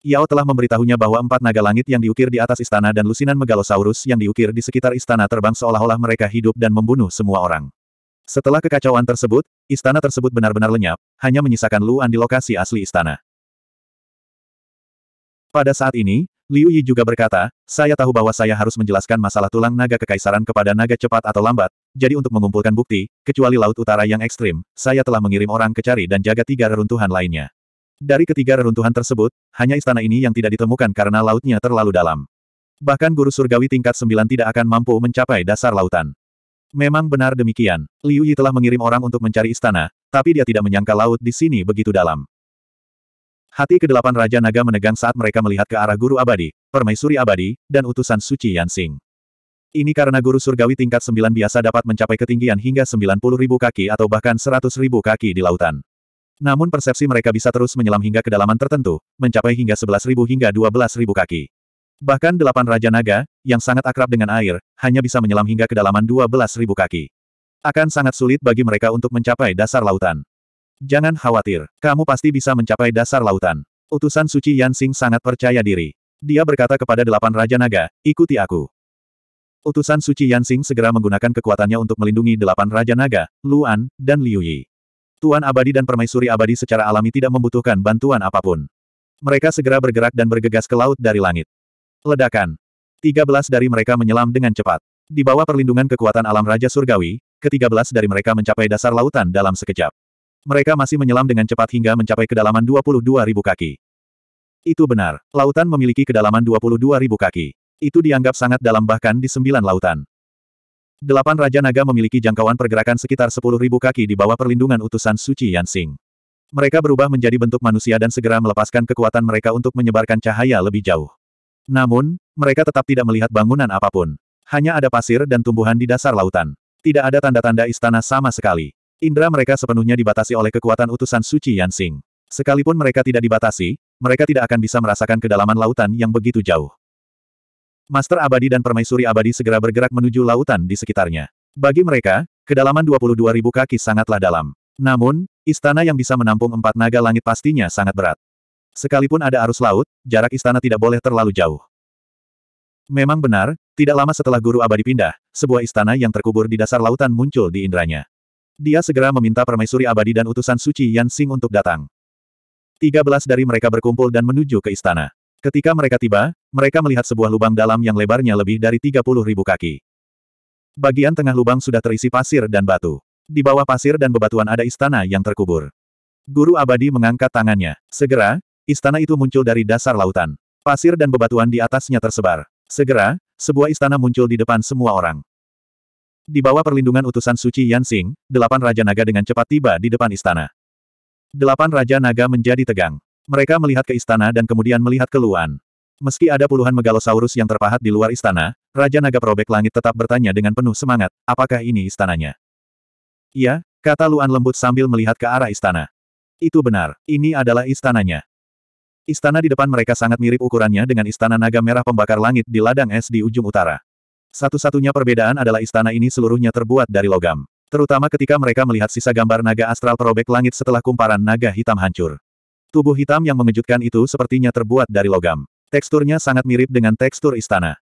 Yao telah memberitahunya bahwa empat naga langit yang diukir di atas istana dan lusinan megalosaurus yang diukir di sekitar istana terbang seolah-olah mereka hidup dan membunuh semua orang. Setelah kekacauan tersebut, istana tersebut benar-benar lenyap, hanya menyisakan Luan di lokasi asli istana. Pada saat ini, Liu Yi juga berkata, saya tahu bahwa saya harus menjelaskan masalah tulang naga kekaisaran kepada naga cepat atau lambat, jadi untuk mengumpulkan bukti, kecuali Laut Utara yang ekstrim, saya telah mengirim orang ke cari dan jaga tiga reruntuhan lainnya. Dari ketiga reruntuhan tersebut, hanya istana ini yang tidak ditemukan karena lautnya terlalu dalam. Bahkan guru surgawi tingkat sembilan tidak akan mampu mencapai dasar lautan. Memang benar demikian. Liu Yi telah mengirim orang untuk mencari istana, tapi dia tidak menyangka laut di sini begitu dalam. Hati kedelapan Raja Naga menegang saat mereka melihat ke arah Guru Abadi, Permaisuri Abadi, dan utusan suci Yansing. Ini karena guru surgawi tingkat sembilan biasa dapat mencapai ketinggian hingga 90 ribu kaki atau bahkan 100 ribu kaki di lautan. Namun persepsi mereka bisa terus menyelam hingga kedalaman tertentu, mencapai hingga 11 ribu hingga 12 ribu kaki. Bahkan delapan Raja Naga, yang sangat akrab dengan air, hanya bisa menyelam hingga kedalaman 12 ribu kaki. Akan sangat sulit bagi mereka untuk mencapai dasar lautan. Jangan khawatir, kamu pasti bisa mencapai dasar lautan. Utusan suci Yansing sangat percaya diri. Dia berkata kepada delapan Raja Naga, ikuti aku. Utusan suci Yansing segera menggunakan kekuatannya untuk melindungi delapan Raja Naga, Luan, dan Liu Yi. Tuan Abadi dan Permaisuri Abadi secara alami tidak membutuhkan bantuan apa pun. Mereka segera bergerak dan bergegas ke laut dari langit. Ledakan. Tiga belas dari mereka menyelam dengan cepat. Di bawah perlindungan kekuatan alam Raja Surgawi, ketiga belas dari mereka mencapai dasar lautan dalam sekejap. Mereka masih menyelam dengan cepat hingga mencapai kedalaman 22.000 kaki. Itu benar, lautan memiliki kedalaman 22.000 kaki. Itu dianggap sangat dalam bahkan di sembilan lautan. Delapan Raja Naga memiliki jangkauan pergerakan sekitar 10.000 kaki di bawah perlindungan utusan suci Yansing. Mereka berubah menjadi bentuk manusia dan segera melepaskan kekuatan mereka untuk menyebarkan cahaya lebih jauh. Namun, mereka tetap tidak melihat bangunan apa pun. Hanya ada pasir dan tumbuhan di dasar lautan. Tidak ada tanda-tanda istana sama sekali. Indra mereka sepenuhnya dibatasi oleh kekuatan utusan suci Yansing. Sekalipun mereka tidak dibatasi, mereka tidak akan bisa merasakan kedalaman lautan yang begitu jauh. Master Abadi dan Permaisuri Abadi segera bergerak menuju lautan di sekitarnya. Bagi mereka, kedalaman 22.000 kaki sangatlah dalam. Namun, istana yang bisa menampung empat naga langit pastinya sangat berat. Sekalipun ada arus laut, jarak istana tidak boleh terlalu jauh. Memang benar, tidak lama setelah Guru Abadi pindah, sebuah istana yang terkubur di dasar lautan muncul di indranya. Dia segera meminta permaisuri abadi dan utusan suci Yan Xing untuk datang. Tiga belas dari mereka berkumpul dan menuju ke istana. Ketika mereka tiba, mereka melihat sebuah lubang dalam yang lebarnya lebih dari tiga puluh ribu kaki. Bagian tengah lubang sudah terisi pasir dan batu. Di bawah pasir dan bebatuan ada istana yang terkubur. Guru abadi mengangkat tangannya. Segera, istana itu muncul dari dasar lautan. Pasir dan bebatuan di atasnya tersebar. Segera, sebuah istana muncul di depan semua orang. Di bawah perlindungan utusan suci Yansing, delapan Raja Naga dengan cepat tiba di depan istana. Delapan Raja Naga menjadi tegang. Mereka melihat ke istana dan kemudian melihat ke Luan. Meski ada puluhan megalosaurus yang terpahat di luar istana, Raja Naga Perobek Langit tetap bertanya dengan penuh semangat, apakah ini istananya? Iya, kata Luan lembut sambil melihat ke arah istana. Itu benar, ini adalah istananya. Istana di depan mereka sangat mirip ukurannya dengan istana naga merah pembakar langit di ladang es di ujung utara. Satu-satunya perbedaan adalah istana ini seluruhnya terbuat dari logam. Terutama ketika mereka melihat sisa gambar naga astral perobek langit setelah kumparan naga hitam hancur. Tubuh hitam yang mengejutkan itu sepertinya terbuat dari logam. Teksturnya sangat mirip dengan tekstur istana.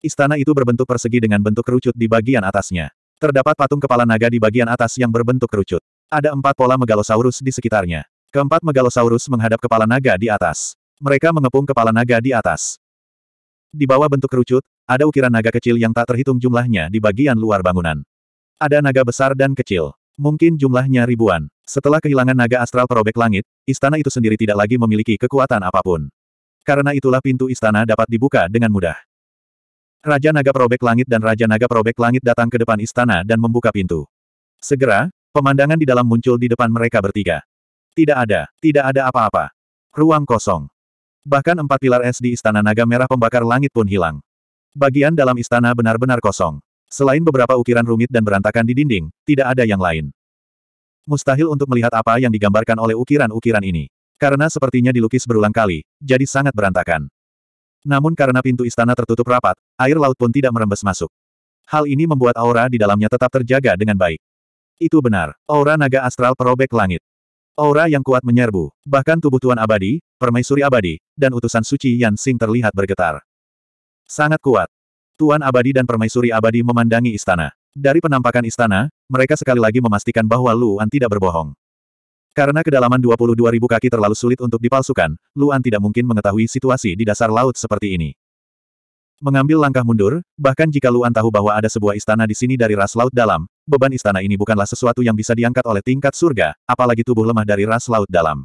Istana itu berbentuk persegi dengan bentuk kerucut di bagian atasnya. Terdapat patung kepala naga di bagian atas yang berbentuk kerucut. Ada empat pola megalosaurus di sekitarnya. Keempat megalosaurus menghadap kepala naga di atas. Mereka mengepung kepala naga di atas. Di bawah bentuk kerucut, ada ukiran naga kecil yang tak terhitung jumlahnya di bagian luar bangunan. Ada naga besar dan kecil. Mungkin jumlahnya ribuan. Setelah kehilangan naga astral perobek langit, istana itu sendiri tidak lagi memiliki kekuatan apa pun. Karena itulah pintu istana dapat dibuka dengan mudah. Raja Naga Perobek Langit dan Raja Naga Perobek Langit datang ke depan istana dan membuka pintu. Segera, pemandangan di dalam muncul di depan mereka bertiga. Tidak ada, tidak ada apa-apa. Ruang kosong. Bahkan empat pilar es di Istana Naga Merah Pembakar Langit pun hilang. Bagian dalam istana benar-benar kosong. Selain beberapa ukiran rumit dan berantakan di dinding, tidak ada yang lain. Mustahil untuk melihat apa yang digambarkan oleh ukiran-ukiran ini. Karena sepertinya dilukis berulang kali, jadi sangat berantakan. Namun karena pintu istana tertutup rapat, air laut pun tidak merembes masuk. Hal ini membuat aura di dalamnya tetap terjaga dengan baik. Itu benar, aura naga astral perobek langit. Aura yang kuat menyerbu, bahkan tubuh Tuan Abadi, Permaisuri Abadi, dan utusan suci Yan Xing terlihat bergetar. Sangat kuat. Tuan Abadi dan Permaisuri Abadi memandangi istana. Dari penampakan istana, mereka sekali lagi memastikan bahwa Luan tidak berbohong. Karena kedalaman 22.000 kaki terlalu sulit untuk dipalsukan, Luan tidak mungkin mengetahui situasi di dasar laut seperti ini. Mengambil langkah mundur, bahkan jika Luan tahu bahwa ada sebuah istana di sini dari ras laut dalam, beban istana ini bukanlah sesuatu yang bisa diangkat oleh tingkat surga, apalagi tubuh lemah dari ras laut dalam.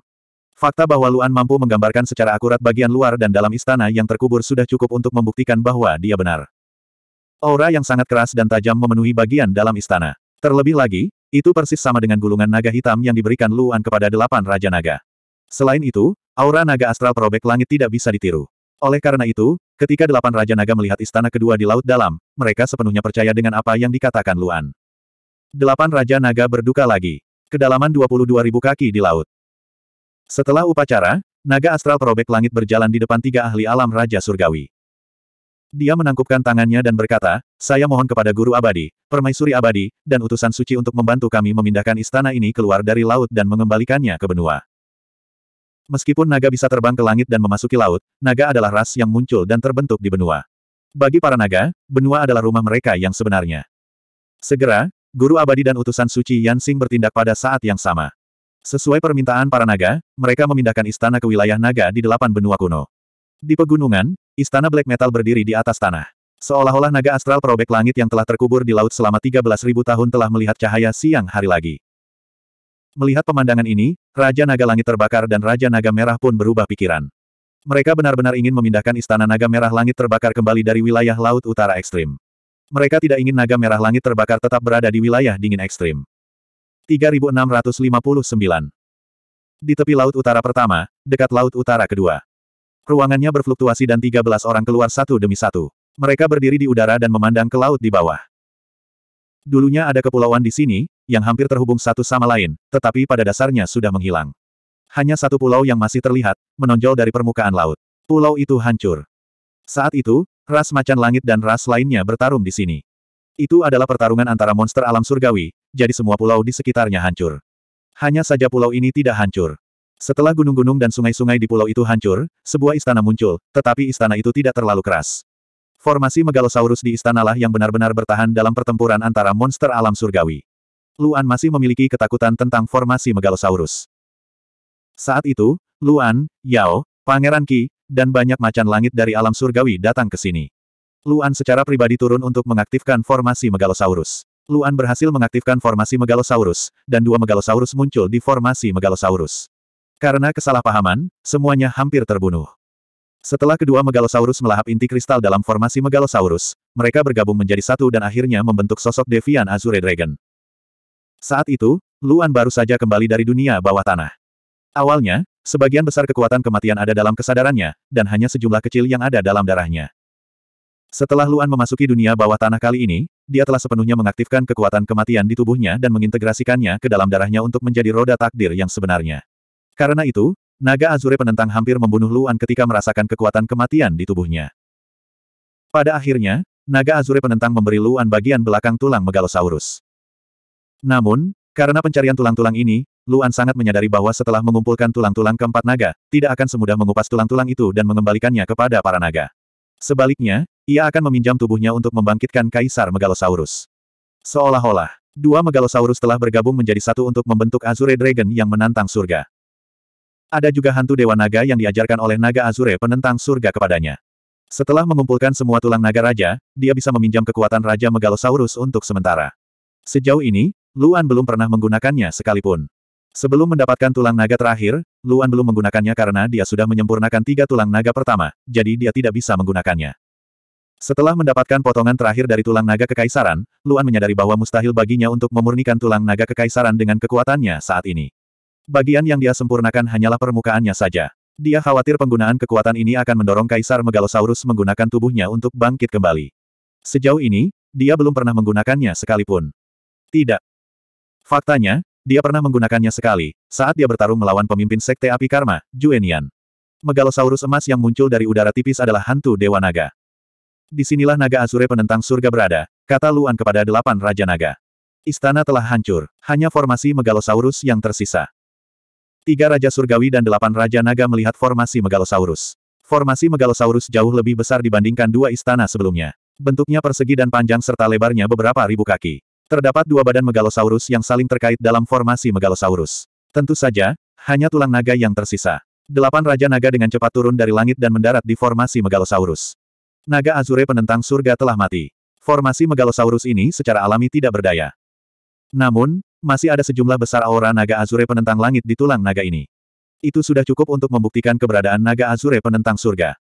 Fakta bahwa Luan mampu menggambarkan secara akurat bagian luar dan dalam istana yang terkubur sudah cukup untuk membuktikan bahwa dia benar. Aura yang sangat keras dan tajam memenuhi bagian dalam istana. Terlebih lagi, itu persis sama dengan gulungan naga hitam yang diberikan Luan kepada delapan Raja Naga. Selain itu, aura naga astral perobek langit tidak bisa ditiru. Oleh karena itu, ketika delapan Raja Naga melihat istana kedua di Laut Dalam, mereka sepenuhnya percaya dengan apa yang dikatakan Luan. Delapan Raja Naga berduka lagi. Kedalaman 22.000 kaki di laut. Setelah upacara, naga astral perobek langit berjalan di depan tiga ahli alam Raja Surgawi. Dia menangkupkan tangannya dan berkata, saya mohon kepada Guru Abadi, Permaisuri Abadi, dan utusan suci untuk membantu kami memindahkan istana ini keluar dari laut dan mengembalikannya ke benua. Meskipun naga bisa terbang ke langit dan memasuki laut, naga adalah ras yang muncul dan terbentuk di benua. Bagi para naga, benua adalah rumah mereka yang sebenarnya. Segera, Guru Abadi dan utusan suci Yansing bertindak pada saat yang sama. Sesuai permintaan para naga, mereka memindahkan istana ke wilayah naga di delapan benua kuno. Di pegunungan, Istana Black Metal berdiri di atas tanah. Seolah-olah naga astral perobek langit yang telah terkubur di laut selama 13.000 tahun telah melihat cahaya siang hari lagi. Melihat pemandangan ini, Raja Naga Langit terbakar dan Raja Naga Merah pun berubah pikiran. Mereka benar-benar ingin memindahkan Istana Naga Merah Langit terbakar kembali dari wilayah Laut Utara Ekstrim. Mereka tidak ingin Naga Merah Langit terbakar tetap berada di wilayah dingin ekstrim. 3659 Di tepi Laut Utara pertama, dekat Laut Utara kedua. Ruangannya berfluktuasi dan 13 orang keluar satu demi satu. Mereka berdiri di udara dan memandang ke laut di bawah. Dulunya ada kepulauan di sini, yang hampir terhubung satu sama lain, tetapi pada dasarnya sudah menghilang. Hanya satu pulau yang masih terlihat, menonjol dari permukaan laut. Pulau itu hancur. Saat itu, ras macan langit dan ras lainnya bertarung di sini. Itu adalah pertarungan antara monster alam surgawi, jadi semua pulau di sekitarnya hancur. Hanya saja pulau ini tidak hancur. Setelah gunung-gunung dan sungai-sungai di pulau itu hancur, sebuah istana muncul, tetapi istana itu tidak terlalu keras. Formasi Megalosaurus di istanalah yang benar-benar bertahan dalam pertempuran antara monster alam surgawi. Luan masih memiliki ketakutan tentang formasi Megalosaurus. Saat itu, Luan, Yao, Pangeran Qi, dan banyak macan langit dari alam surgawi datang ke sini. Luan secara pribadi turun untuk mengaktifkan formasi Megalosaurus. Luan berhasil mengaktifkan formasi Megalosaurus, dan dua Megalosaurus muncul di formasi Megalosaurus. Karena kesalahpahaman, semuanya hampir terbunuh. Setelah kedua Megalosaurus melahap inti kristal dalam formasi Megalosaurus, mereka bergabung menjadi satu dan akhirnya membentuk sosok Devian Azure Dragon. Saat itu, Luan baru saja kembali dari dunia bawah tanah. Awalnya, sebagian besar kekuatan kematian ada dalam kesadarannya, dan hanya sejumlah kecil yang ada dalam darahnya. Setelah Luan memasuki dunia bawah tanah kali ini, dia telah sepenuhnya mengaktifkan kekuatan kematian di tubuhnya dan mengintegrasikannya ke dalam darahnya untuk menjadi roda takdir yang sebenarnya. Karena itu, naga Azure penentang hampir membunuh Luan ketika merasakan kekuatan kematian di tubuhnya. Pada akhirnya, naga Azure penentang memberi Luan bagian belakang tulang Megalosaurus. Namun, karena pencarian tulang-tulang ini, Luan sangat menyadari bahwa setelah mengumpulkan tulang-tulang keempat naga, tidak akan semudah mengupas tulang-tulang itu dan mengembalikannya kepada para naga. Sebaliknya, ia akan meminjam tubuhnya untuk membangkitkan Kaisar Megalosaurus. Seolah-olah, dua Megalosaurus telah bergabung menjadi satu untuk membentuk Azure Dragon yang menantang surga. Ada juga hantu Dewa Naga yang diajarkan oleh Naga Azure penentang surga kepadanya. Setelah mengumpulkan semua tulang naga raja, dia bisa meminjam kekuatan Raja Megalosaurus untuk sementara. Sejauh ini, Luan belum pernah menggunakannya sekalipun. Sebelum mendapatkan tulang naga terakhir, Luan belum menggunakannya karena dia sudah menyempurnakan tiga tulang naga pertama, jadi dia tidak bisa menggunakannya. Setelah mendapatkan potongan terakhir dari tulang naga kekaisaran, Luan menyadari bahwa mustahil baginya untuk memurnikan tulang naga kekaisaran dengan kekuatannya saat ini. Bagian yang dia sempurnakan hanyalah permukaannya saja. Dia khawatir penggunaan kekuatan ini akan mendorong Kaisar Megalosaurus menggunakan tubuhnya untuk bangkit kembali. Sejauh ini, dia belum pernah menggunakannya sekalipun. Tidak. Faktanya, dia pernah menggunakannya sekali, saat dia bertarung melawan pemimpin Sekte Api Karma, Juenian. Megalosaurus emas yang muncul dari udara tipis adalah hantu Dewa Naga. Di sinilah naga Azure penentang surga berada, kata Luan kepada delapan Raja Naga. Istana telah hancur, hanya formasi Megalosaurus yang tersisa. Tiga Raja Surgawi dan delapan Raja Naga melihat formasi Megalosaurus. Formasi Megalosaurus jauh lebih besar dibandingkan dua istana sebelumnya. Bentuknya persegi dan panjang serta lebarnya beberapa ribu kaki. Terdapat dua badan Megalosaurus yang saling terkait dalam formasi Megalosaurus. Tentu saja, hanya tulang naga yang tersisa. Delapan Raja Naga dengan cepat turun dari langit dan mendarat di formasi Megalosaurus. Naga Azure penentang surga telah mati. Formasi Megalosaurus ini secara alami tidak berdaya. Namun, masih ada sejumlah besar aura naga Azure penentang langit di tulang naga ini. Itu sudah cukup untuk membuktikan keberadaan naga Azure penentang surga.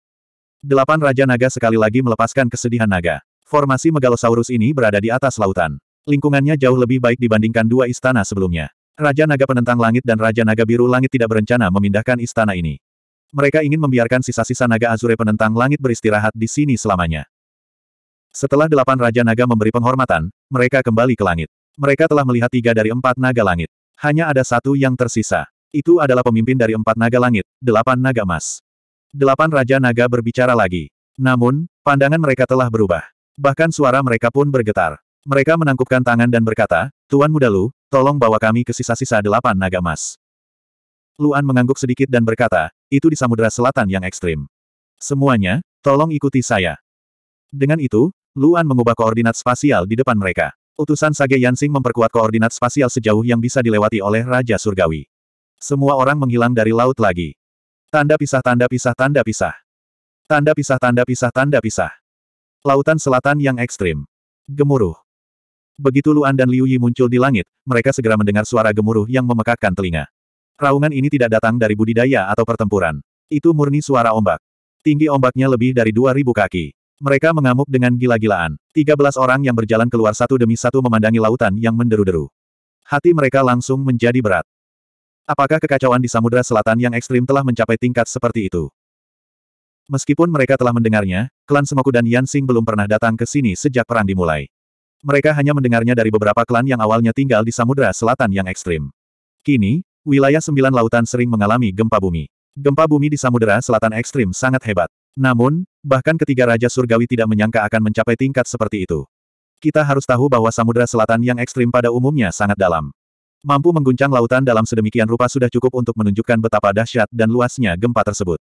Delapan Raja Naga sekali lagi melepaskan kesedihan naga. Formasi Megalosaurus ini berada di atas lautan. Lingkungannya jauh lebih baik dibandingkan dua istana sebelumnya. Raja Naga Penentang Langit dan Raja Naga Biru Langit tidak berencana memindahkan istana ini. Mereka ingin membiarkan sisa-sisa naga Azure Penentang Langit beristirahat di sini selamanya. Setelah delapan Raja Naga memberi penghormatan, mereka kembali ke langit. Mereka telah melihat tiga dari empat naga langit. Hanya ada satu yang tersisa. Itu adalah pemimpin dari empat naga langit, delapan naga emas. Delapan Raja Naga berbicara lagi. Namun, pandangan mereka telah berubah. Bahkan suara mereka pun bergetar. Mereka menangkupkan tangan dan berkata, Tuan Muda Lu, tolong bawa kami ke sisa-sisa delapan naga emas. Luan mengangguk sedikit dan berkata, itu di Samudra Selatan yang ekstrim. Semuanya, tolong ikuti saya. Dengan itu, Luan mengubah koordinat spasial di depan mereka. Utusan Sage Yansing memperkuat koordinat spasial sejauh yang bisa dilewati oleh Raja Surgawi. Semua orang menghilang dari laut lagi. Tanda pisah tanda pisah tanda pisah. Tanda pisah tanda pisah tanda pisah. Lautan selatan yang ekstrim. Gemuruh. Begitu Luan dan Liu Yi muncul di langit, mereka segera mendengar suara gemuruh yang memekakkan telinga. Raungan ini tidak datang dari budidaya atau pertempuran. Itu murni suara ombak. Tinggi ombaknya lebih dari 2000 kaki. Mereka mengamuk dengan gila-gilaan. 13 orang yang berjalan keluar satu demi satu memandangi lautan yang menderu-deru. Hati mereka langsung menjadi berat. Apakah kekacauan di Samudra Selatan yang ekstrim telah mencapai tingkat seperti itu? Meskipun mereka telah mendengarnya, klan Semoku dan Yansing belum pernah datang ke sini sejak perang dimulai. Mereka hanya mendengarnya dari beberapa klan yang awalnya tinggal di Samudra Selatan yang ekstrim. Kini, wilayah sembilan lautan sering mengalami gempa bumi. Gempa bumi di Samudra Selatan ekstrim sangat hebat. Namun, bahkan ketiga Raja Surgawi tidak menyangka akan mencapai tingkat seperti itu. Kita harus tahu bahwa Samudra Selatan yang ekstrim pada umumnya sangat dalam. Mampu mengguncang lautan dalam sedemikian rupa sudah cukup untuk menunjukkan betapa dahsyat dan luasnya gempa tersebut.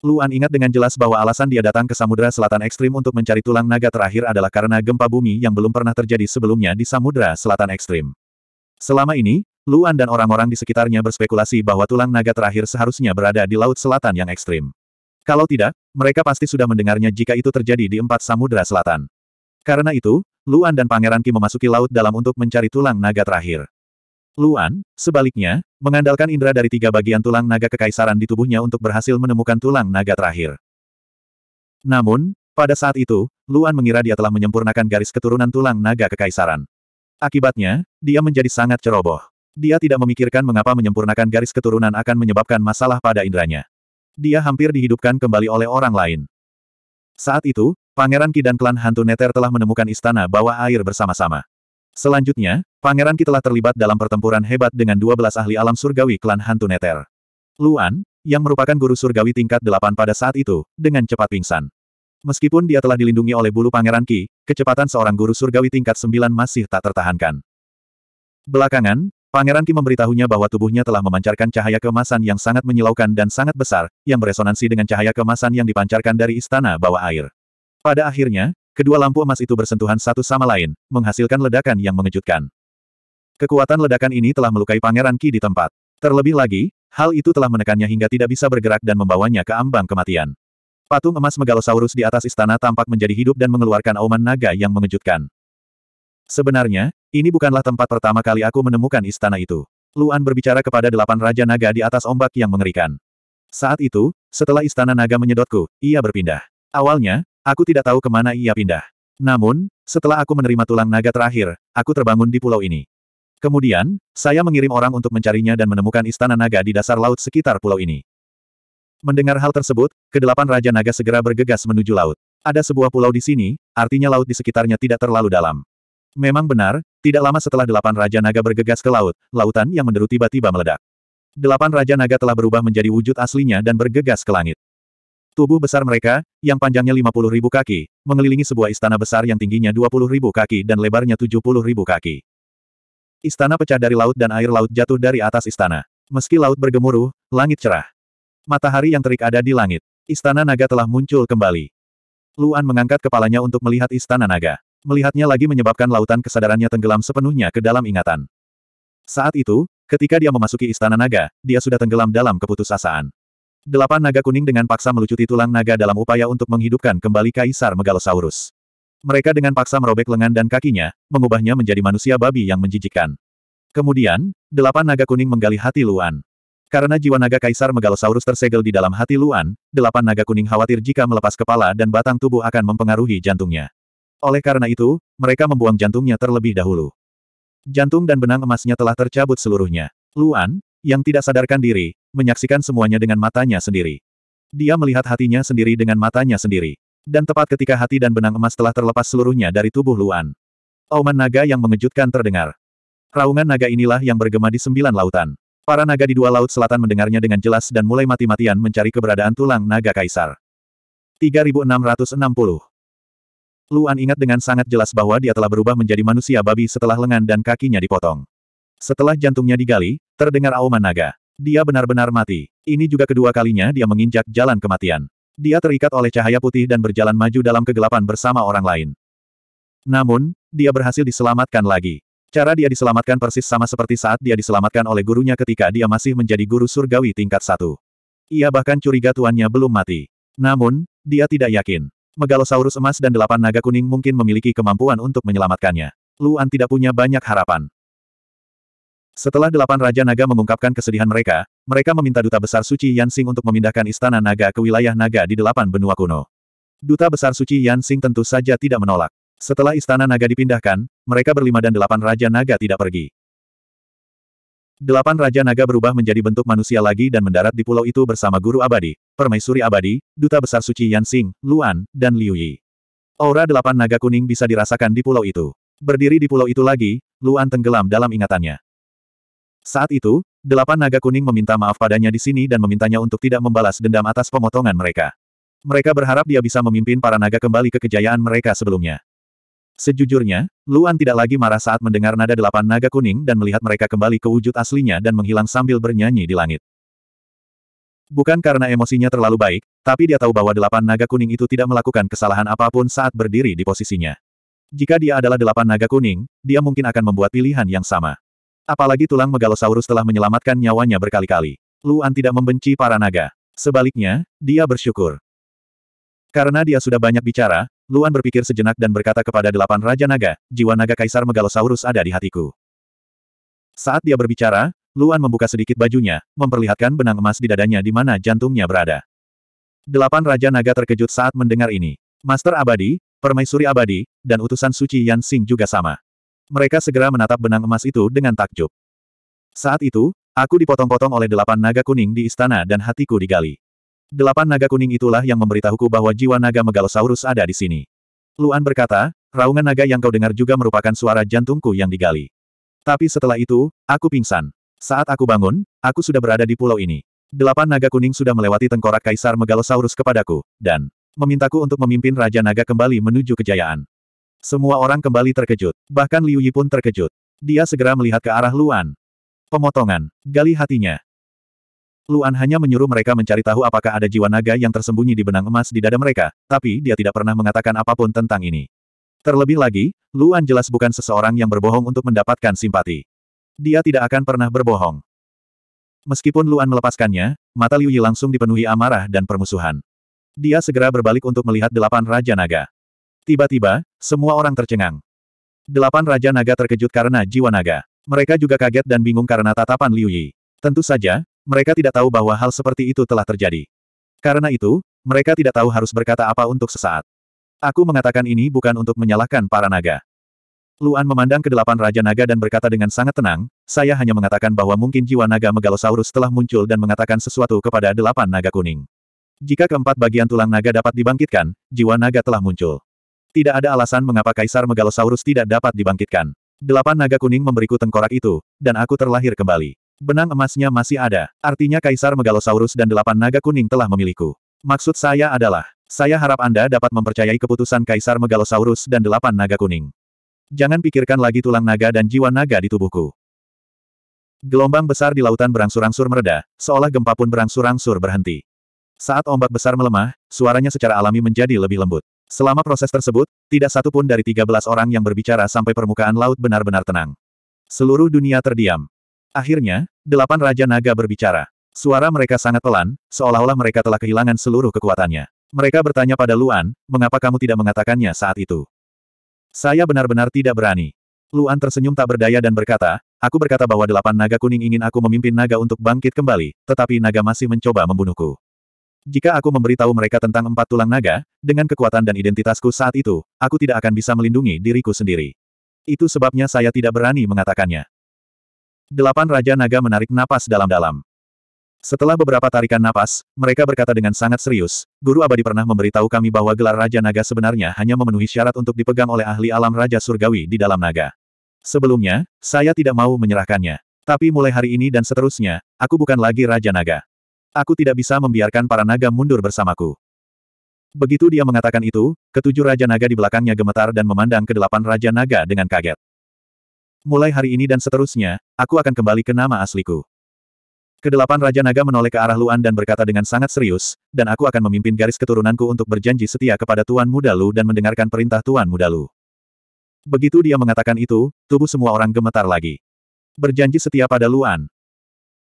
Luan ingat dengan jelas bahwa alasan dia datang ke Samudra Selatan Ekstrim untuk mencari tulang naga terakhir adalah karena gempa bumi yang belum pernah terjadi sebelumnya di Samudra Selatan Ekstrim. Selama ini, Luan dan orang-orang di sekitarnya berspekulasi bahwa tulang naga terakhir seharusnya berada di Laut Selatan yang ekstrim. Kalau tidak, mereka pasti sudah mendengarnya jika itu terjadi di empat Samudra Selatan. Karena itu, Luan dan Pangeran Qi memasuki laut dalam untuk mencari tulang naga terakhir. Luan, sebaliknya, mengandalkan indera dari tiga bagian tulang naga kekaisaran di tubuhnya untuk berhasil menemukan tulang naga terakhir. Namun, pada saat itu, Luan mengira dia telah menyempurnakan garis keturunan tulang naga kekaisaran. Akibatnya, dia menjadi sangat ceroboh. Dia tidak memikirkan mengapa menyempurnakan garis keturunan akan menyebabkan masalah pada indranya. Dia hampir dihidupkan kembali oleh orang lain. Saat itu, Pangeran Ki dan klan hantu Neter telah menemukan istana bawah air bersama-sama. Selanjutnya, Pangeran Ki telah terlibat dalam pertempuran hebat dengan 12 ahli alam surgawi klan hantu Neter. Luan, yang merupakan guru surgawi tingkat 8 pada saat itu, dengan cepat pingsan. Meskipun dia telah dilindungi oleh bulu Pangeran Ki, kecepatan seorang guru surgawi tingkat 9 masih tak tertahankan. Belakangan, Pangeran Ki memberitahunya bahwa tubuhnya telah memancarkan cahaya kemasan yang sangat menyilaukan dan sangat besar, yang beresonansi dengan cahaya kemasan yang dipancarkan dari istana bawah air. Pada akhirnya, kedua lampu emas itu bersentuhan satu sama lain, menghasilkan ledakan yang mengejutkan. Kekuatan ledakan ini telah melukai Pangeran Ki di tempat. Terlebih lagi, hal itu telah menekannya hingga tidak bisa bergerak dan membawanya ke ambang kematian. Patung emas Megalosaurus di atas istana tampak menjadi hidup dan mengeluarkan auman naga yang mengejutkan. Sebenarnya, ini bukanlah tempat pertama kali aku menemukan istana itu. Luan berbicara kepada delapan Raja Naga di atas ombak yang mengerikan. Saat itu, setelah istana naga menyedotku, ia berpindah. Awalnya, Aku tidak tahu ke mana ia pindah. Namun, setelah aku menerima tulang naga terakhir, aku terbangun di pulau ini. Kemudian, saya mengirim orang untuk mencarinya dan menemukan istana naga di dasar laut sekitar pulau ini. Mendengar hal tersebut, kedelapan Raja Naga segera bergegas menuju laut. Ada sebuah pulau di sini, artinya laut di sekitarnya tidak terlalu dalam. Memang benar, tidak lama setelah delapan Raja Naga bergegas ke laut, lautan yang menderu tiba-tiba meledak. Delapan Raja Naga telah berubah menjadi wujud aslinya dan bergegas ke langit. Tubuh besar mereka, yang panjangnya 50 ribu kaki, mengelilingi sebuah istana besar yang tingginya 20 ribu kaki dan lebarnya 70 ribu kaki. Istana pecah dari laut dan air laut jatuh dari atas istana. Meski laut bergemuruh, langit cerah. Matahari yang terik ada di langit. Istana naga telah muncul kembali. Luan mengangkat kepalanya untuk melihat istana naga. Melihatnya lagi menyebabkan lautan kesadarannya tenggelam sepenuhnya ke dalam ingatan. Saat itu, ketika dia memasuki istana naga, dia sudah tenggelam dalam keputusasaan. Delapan naga kuning dengan paksa melucuti tulang naga dalam upaya untuk menghidupkan kembali Kaisar Megalosaurus. Mereka dengan paksa merobek lengan dan kakinya, mengubahnya menjadi manusia babi yang menjijikkan. Kemudian, delapan naga kuning menggali hati Luan. Karena jiwa naga Kaisar Megalosaurus tersegel di dalam hati Luan, delapan naga kuning khawatir jika melepas kepala dan batang tubuh akan mempengaruhi jantungnya. Oleh karena itu, mereka membuang jantungnya terlebih dahulu. Jantung dan benang emasnya telah tercabut seluruhnya. Luan, yang tidak sadarkan diri, menyaksikan semuanya dengan matanya sendiri. Dia melihat hatinya sendiri dengan matanya sendiri. Dan tepat ketika hati dan benang emas telah terlepas seluruhnya dari tubuh Luan. Auman naga yang mengejutkan terdengar. Raungan naga inilah yang bergema di sembilan lautan. Para naga di dua laut selatan mendengarnya dengan jelas dan mulai mati-matian mencari keberadaan tulang naga kaisar. 3660 Luan ingat dengan sangat jelas bahwa dia telah berubah menjadi manusia babi setelah lengan dan kakinya dipotong. Setelah jantungnya digali, terdengar auman naga. Dia benar-benar mati. Ini juga kedua kalinya dia menginjak jalan kematian. Dia terikat oleh cahaya putih dan berjalan maju dalam kegelapan bersama orang lain. Namun, dia berhasil diselamatkan lagi. Cara dia diselamatkan persis sama seperti saat dia diselamatkan oleh gurunya ketika dia masih menjadi guru surgawi tingkat satu. Ia bahkan curiga tuannya belum mati. Namun, dia tidak yakin. Megalosaurus emas dan delapan naga kuning mungkin memiliki kemampuan untuk menyelamatkannya. Luan tidak punya banyak harapan. Setelah delapan Raja Naga mengungkapkan kesedihan mereka, mereka meminta Duta Besar Suci Yansing untuk memindahkan Istana Naga ke wilayah Naga di delapan benua kuno. Duta Besar Suci Yansing tentu saja tidak menolak. Setelah Istana Naga dipindahkan, mereka berlima dan delapan Raja Naga tidak pergi. Delapan Raja Naga berubah menjadi bentuk manusia lagi dan mendarat di pulau itu bersama Guru Abadi, Permaisuri Abadi, Duta Besar Suci Yansing, Luan, dan Liu Yi. Aura delapan naga kuning bisa dirasakan di pulau itu. Berdiri di pulau itu lagi, Luan tenggelam dalam ingatannya. Saat itu, delapan naga kuning meminta maaf padanya di sini dan memintanya untuk tidak membalas dendam atas pemotongan mereka. Mereka berharap dia bisa memimpin para naga kembali ke kejayaan mereka sebelumnya. Sejujurnya, Luan tidak lagi marah saat mendengar nada delapan naga kuning dan melihat mereka kembali ke wujud aslinya dan menghilang sambil bernyanyi di langit. Bukan karena emosinya terlalu baik, tapi dia tahu bahwa delapan naga kuning itu tidak melakukan kesalahan apa pun saat berdiri di posisinya. Jika dia adalah delapan naga kuning, dia mungkin akan membuat pilihan yang sama. Apalagi tulang megalosaurus telah menyelamatkan nyawanya berkali-kali. Luan tidak membenci para naga. Sebaliknya, dia bersyukur. Karena dia sudah banyak bicara, Luan berpikir sejenak dan berkata kepada delapan Raja Naga, jiwa naga Kaisar Megalosaurus ada di hatiku. Saat dia berbicara, Luan membuka sedikit bajunya, memperlihatkan benang emas di dadanya di mana jantungnya berada. Delapan Raja Naga terkejut saat mendengar ini. Master Abadi, Permaisuri Abadi, dan utusan suci Yan Xing juga sama. Mereka segera menatap benang emas itu dengan takjub. Saat itu, aku dipotong-potong oleh delapan naga kuning di istana dan hatiku digali. Delapan naga kuning itulah yang memberitahuku bahwa jiwa naga Megalosaurus ada di sini. Luan berkata, raungan naga yang kau dengar juga merupakan suara jantungku yang digali. Tapi setelah itu, aku pingsan. Saat aku bangun, aku sudah berada di pulau ini. Delapan naga kuning sudah melewati tengkorak Kaisar Megalosaurus kepadaku, dan memintaku untuk memimpin Raja Naga kembali menuju kejayaan. Semua orang kembali terkejut. Bahkan Liu Yi pun terkejut. Dia segera melihat ke arah Luan. Pemotongan. Gali hatinya. Luan hanya menyuruh mereka mencari tahu apakah ada jiwa naga yang tersembunyi di benang emas di dada mereka, tapi dia tidak pernah mengatakan apa pun tentang ini. Terlebih lagi, Luan jelas bukan seseorang yang berbohong untuk mendapatkan simpati. Dia tidak akan pernah berbohong. Meskipun Luan melepaskannya, mata Liu Yi langsung dipenuhi amarah dan permusuhan. Dia segera berbalik untuk melihat delapan Raja Naga. Tiba-tiba, semua orang tercengang. Delapan Raja Naga terkejut karena jiwa naga. Mereka juga kaget dan bingung karena tatapan Liu Yi. Tentu saja, mereka tidak tahu bahwa hal seperti itu telah terjadi. Karena itu, mereka tidak tahu harus berkata apa untuk sesaat. Aku mengatakan ini bukan untuk menyalahkan para naga. Luan memandang ke delapan Raja Naga dan berkata dengan sangat tenang, saya hanya mengatakan bahwa mungkin jiwa naga Megalosaurus telah muncul dan mengatakan sesuatu kepada delapan naga kuning. Jika keempat bagian tulang naga dapat dibangkitkan, jiwa naga telah muncul. Tidak ada alasan mengapa Kaisar Megalosaurus tidak dapat dibangkitkan. Delapan naga kuning memberiku tengkorak itu, dan aku terlahir kembali. Benang emasnya masih ada. Artinya Kaisar Megalosaurus dan delapan naga kuning telah memiliku. Maksud saya adalah, saya harap Anda dapat mempercayai keputusan Kaisar Megalosaurus dan delapan naga kuning. Jangan pikirkan lagi tulang naga dan jiwa naga di tubuhku. Gelombang besar di lautan berangsur-angsur mereda, seolah gempa pun berangsur-angsur berhenti. Saat ombak besar melemah, suaranya secara alami menjadi lebih lembut. Selama proses tersebut, tidak satu pun dari 13 orang yang berbicara sampai permukaan laut benar-benar tenang. Seluruh dunia terdiam. Akhirnya, delapan Raja Naga berbicara. Suara mereka sangat pelan, seolah-olah mereka telah kehilangan seluruh kekuatannya. Mereka bertanya pada Luan, mengapa kamu tidak mengatakannya saat itu? Saya benar-benar tidak berani. Luan tersenyum tak berdaya dan berkata, aku berkata bahwa delapan naga kuning ingin aku memimpin naga untuk bangkit kembali, tetapi naga masih mencoba membunuhku. Jika aku memberitahu mereka tentang empat tulang naga, dengan kekuatan dan identitasku saat itu, aku tidak akan bisa melindungi diriku sendiri. Itu sebabnya saya tidak berani mengatakannya. Delapan Raja Naga menarik napas dalam-dalam. Setelah beberapa tarikan napas, mereka berkata dengan sangat serius, Guru Abadi pernah memberitahu kami bahwa gelar Raja Naga sebenarnya hanya memenuhi syarat untuk dipegang oleh ahli alam Raja Surgawi di dalam naga. Sebelumnya, saya tidak mau menyerahkannya. Tapi mulai hari ini dan seterusnya, aku bukan lagi Raja Naga. Aku tidak bisa membiarkan para naga mundur bersamaku. Begitu dia mengatakan itu, ketujuh Raja Naga di belakangnya gemetar dan memandang ke delapan Raja Naga dengan kaget. Mulai hari ini dan seterusnya, aku akan kembali ke nama asliku. Kedelapan Raja Naga menoleh ke arah Luan dan berkata dengan sangat serius, dan aku akan memimpin garis keturunanku untuk berjanji setia kepada Tuan Muda Lu dan mendengarkan perintah Tuan Muda Lu. Begitu dia mengatakan itu, tubuh semua orang gemetar lagi. Berjanji setia pada Luan.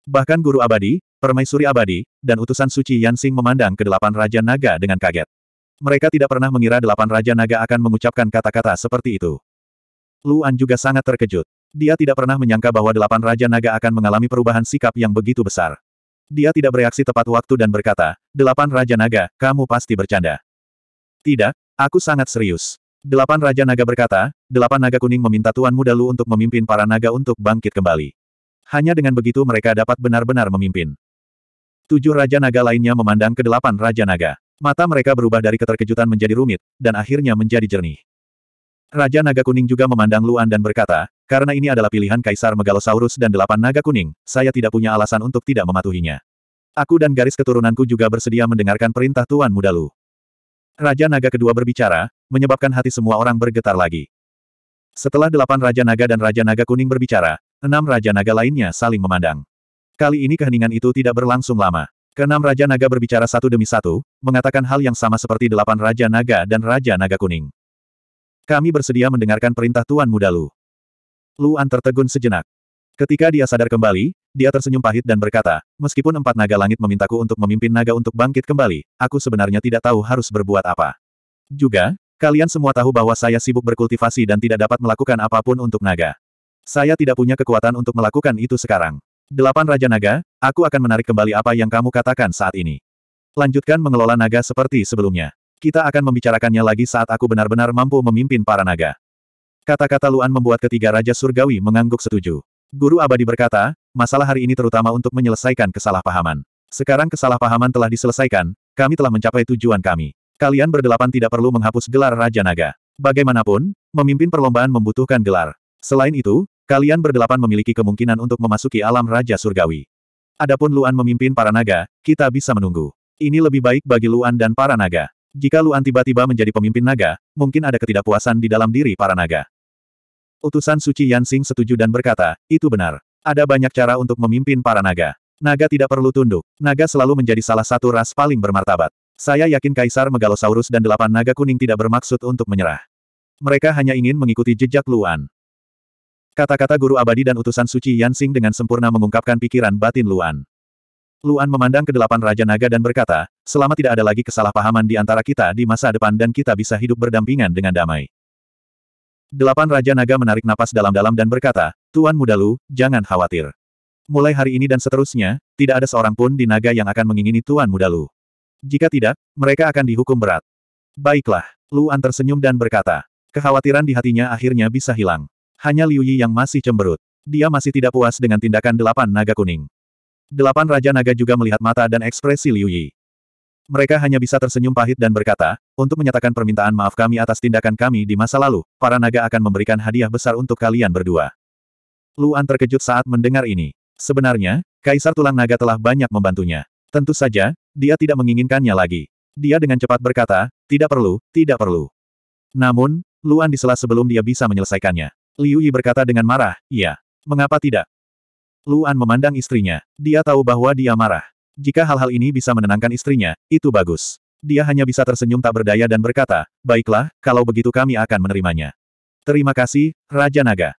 Bahkan Guru Abadi, Permaisuri Abadi, dan utusan suci Yansing memandang ke delapan Raja Naga dengan kaget. Mereka tidak pernah mengira delapan Raja Naga akan mengucapkan kata-kata seperti itu. Luan juga sangat terkejut. Dia tidak pernah menyangka bahwa delapan Raja Naga akan mengalami perubahan sikap yang begitu besar. Dia tidak bereaksi tepat waktu dan berkata, Delapan Raja Naga, kamu pasti bercanda. Tidak, aku sangat serius. Delapan Raja Naga berkata, Delapan Naga Kuning meminta Tuan Muda Lu untuk memimpin para naga untuk bangkit kembali. Hanya dengan begitu mereka dapat benar-benar memimpin. Tujuh Raja Naga lainnya memandang ke delapan Raja Naga. Mata mereka berubah dari keterkejutan menjadi rumit, dan akhirnya menjadi jernih. Raja Naga Kuning juga memandang Luan dan berkata, karena ini adalah pilihan Kaisar Megalosaurus dan delapan Naga Kuning, saya tidak punya alasan untuk tidak mematuhinya. Aku dan garis keturunanku juga bersedia mendengarkan perintah Tuan Muda Lu. Raja Naga kedua berbicara, menyebabkan hati semua orang bergetar lagi. Setelah delapan Raja Naga dan Raja Naga Kuning berbicara, enam Raja Naga lainnya saling memandang. Kali ini keheningan itu tidak berlangsung lama. Keenam Raja Naga berbicara satu demi satu, mengatakan hal yang sama seperti delapan Raja Naga dan Raja Naga Kuning. Kami bersedia mendengarkan perintah Tuan Muda Lu. Luan tertegun sejenak. Ketika dia sadar kembali, dia tersenyum pahit dan berkata, meskipun empat naga langit memintaku untuk memimpin naga untuk bangkit kembali, aku sebenarnya tidak tahu harus berbuat apa. Juga, kalian semua tahu bahwa saya sibuk berkultivasi dan tidak dapat melakukan apa pun untuk naga. Saya tidak punya kekuatan untuk melakukan itu sekarang. Delapan Raja Naga, aku akan menarik kembali apa yang kamu katakan saat ini. Lanjutkan mengelola naga seperti sebelumnya. Kita akan membicarakannya lagi saat aku benar-benar mampu memimpin para naga. Kata-kata Luan membuat ketiga Raja Surgawi mengangguk setuju. Guru Abadi berkata, masalah hari ini terutama untuk menyelesaikan kesalahpahaman. Sekarang kesalahpahaman telah diselesaikan, kami telah mencapai tujuan kami. Kalian berdelapan tidak perlu menghapus gelar Raja Naga. Bagaimanapun, memimpin perlombaan membutuhkan gelar. Selain itu, Kalian berdelapan memiliki kemungkinan untuk memasuki alam Raja Surgawi. Adapun Luan memimpin para naga, kita bisa menunggu. Ini lebih baik bagi Luan dan para naga. Jika Luan tiba-tiba menjadi pemimpin naga, mungkin ada ketidakpuasan di dalam diri para naga. Utusan suci Yansing setuju dan berkata, itu benar. Ada banyak cara untuk memimpin para naga. Naga tidak perlu tunduk. Naga selalu menjadi salah satu ras paling bermartabat. Saya yakin Kaisar Megalosaurus dan delapan naga kuning tidak bermaksud untuk menyerah. Mereka hanya ingin mengikuti jejak Luan. Kata-kata guru abadi dan utusan suci Yansing dengan sempurna mengungkapkan pikiran batin Luan. Luan memandang ke delapan Raja Naga dan berkata, selama tidak ada lagi kesalahpahaman di antara kita di masa depan dan kita bisa hidup berdampingan dengan damai. Delapan Raja Naga menarik napas dalam-dalam dan berkata, Tuan Muda Lu, jangan khawatir. Mulai hari ini dan seterusnya, tidak ada seorang pun di naga yang akan mengingini Tuan Muda Lu. Jika tidak, mereka akan dihukum berat. Baiklah, Luan tersenyum dan berkata, kekhawatiran di hatinya akhirnya bisa hilang. Hanya Liu Yi yang masih cemberut. Dia masih tidak puas dengan tindakan delapan naga kuning. Delapan Raja Naga juga melihat mata dan ekspresi Liu Yi. Mereka hanya bisa tersenyum pahit dan berkata, untuk menyatakan permintaan maaf kami atas tindakan kami di masa lalu, para naga akan memberikan hadiah besar untuk kalian berdua. Luan terkejut saat mendengar ini. Sebenarnya, Kaisar Tulang Naga telah banyak membantunya. Tentu saja, dia tidak menginginkannya lagi. Dia dengan cepat berkata, tidak perlu, tidak perlu. Namun, Luan disela sebelum dia bisa menyelesaikannya. Liu Yi berkata dengan marah, iya. Mengapa tidak? Luan memandang istrinya. Dia tahu bahwa dia marah. Jika hal-hal ini bisa menenangkan istrinya, itu bagus. Dia hanya bisa tersenyum tak berdaya dan berkata, baiklah, kalau begitu kami akan menerimanya. Terima kasih, Raja Naga.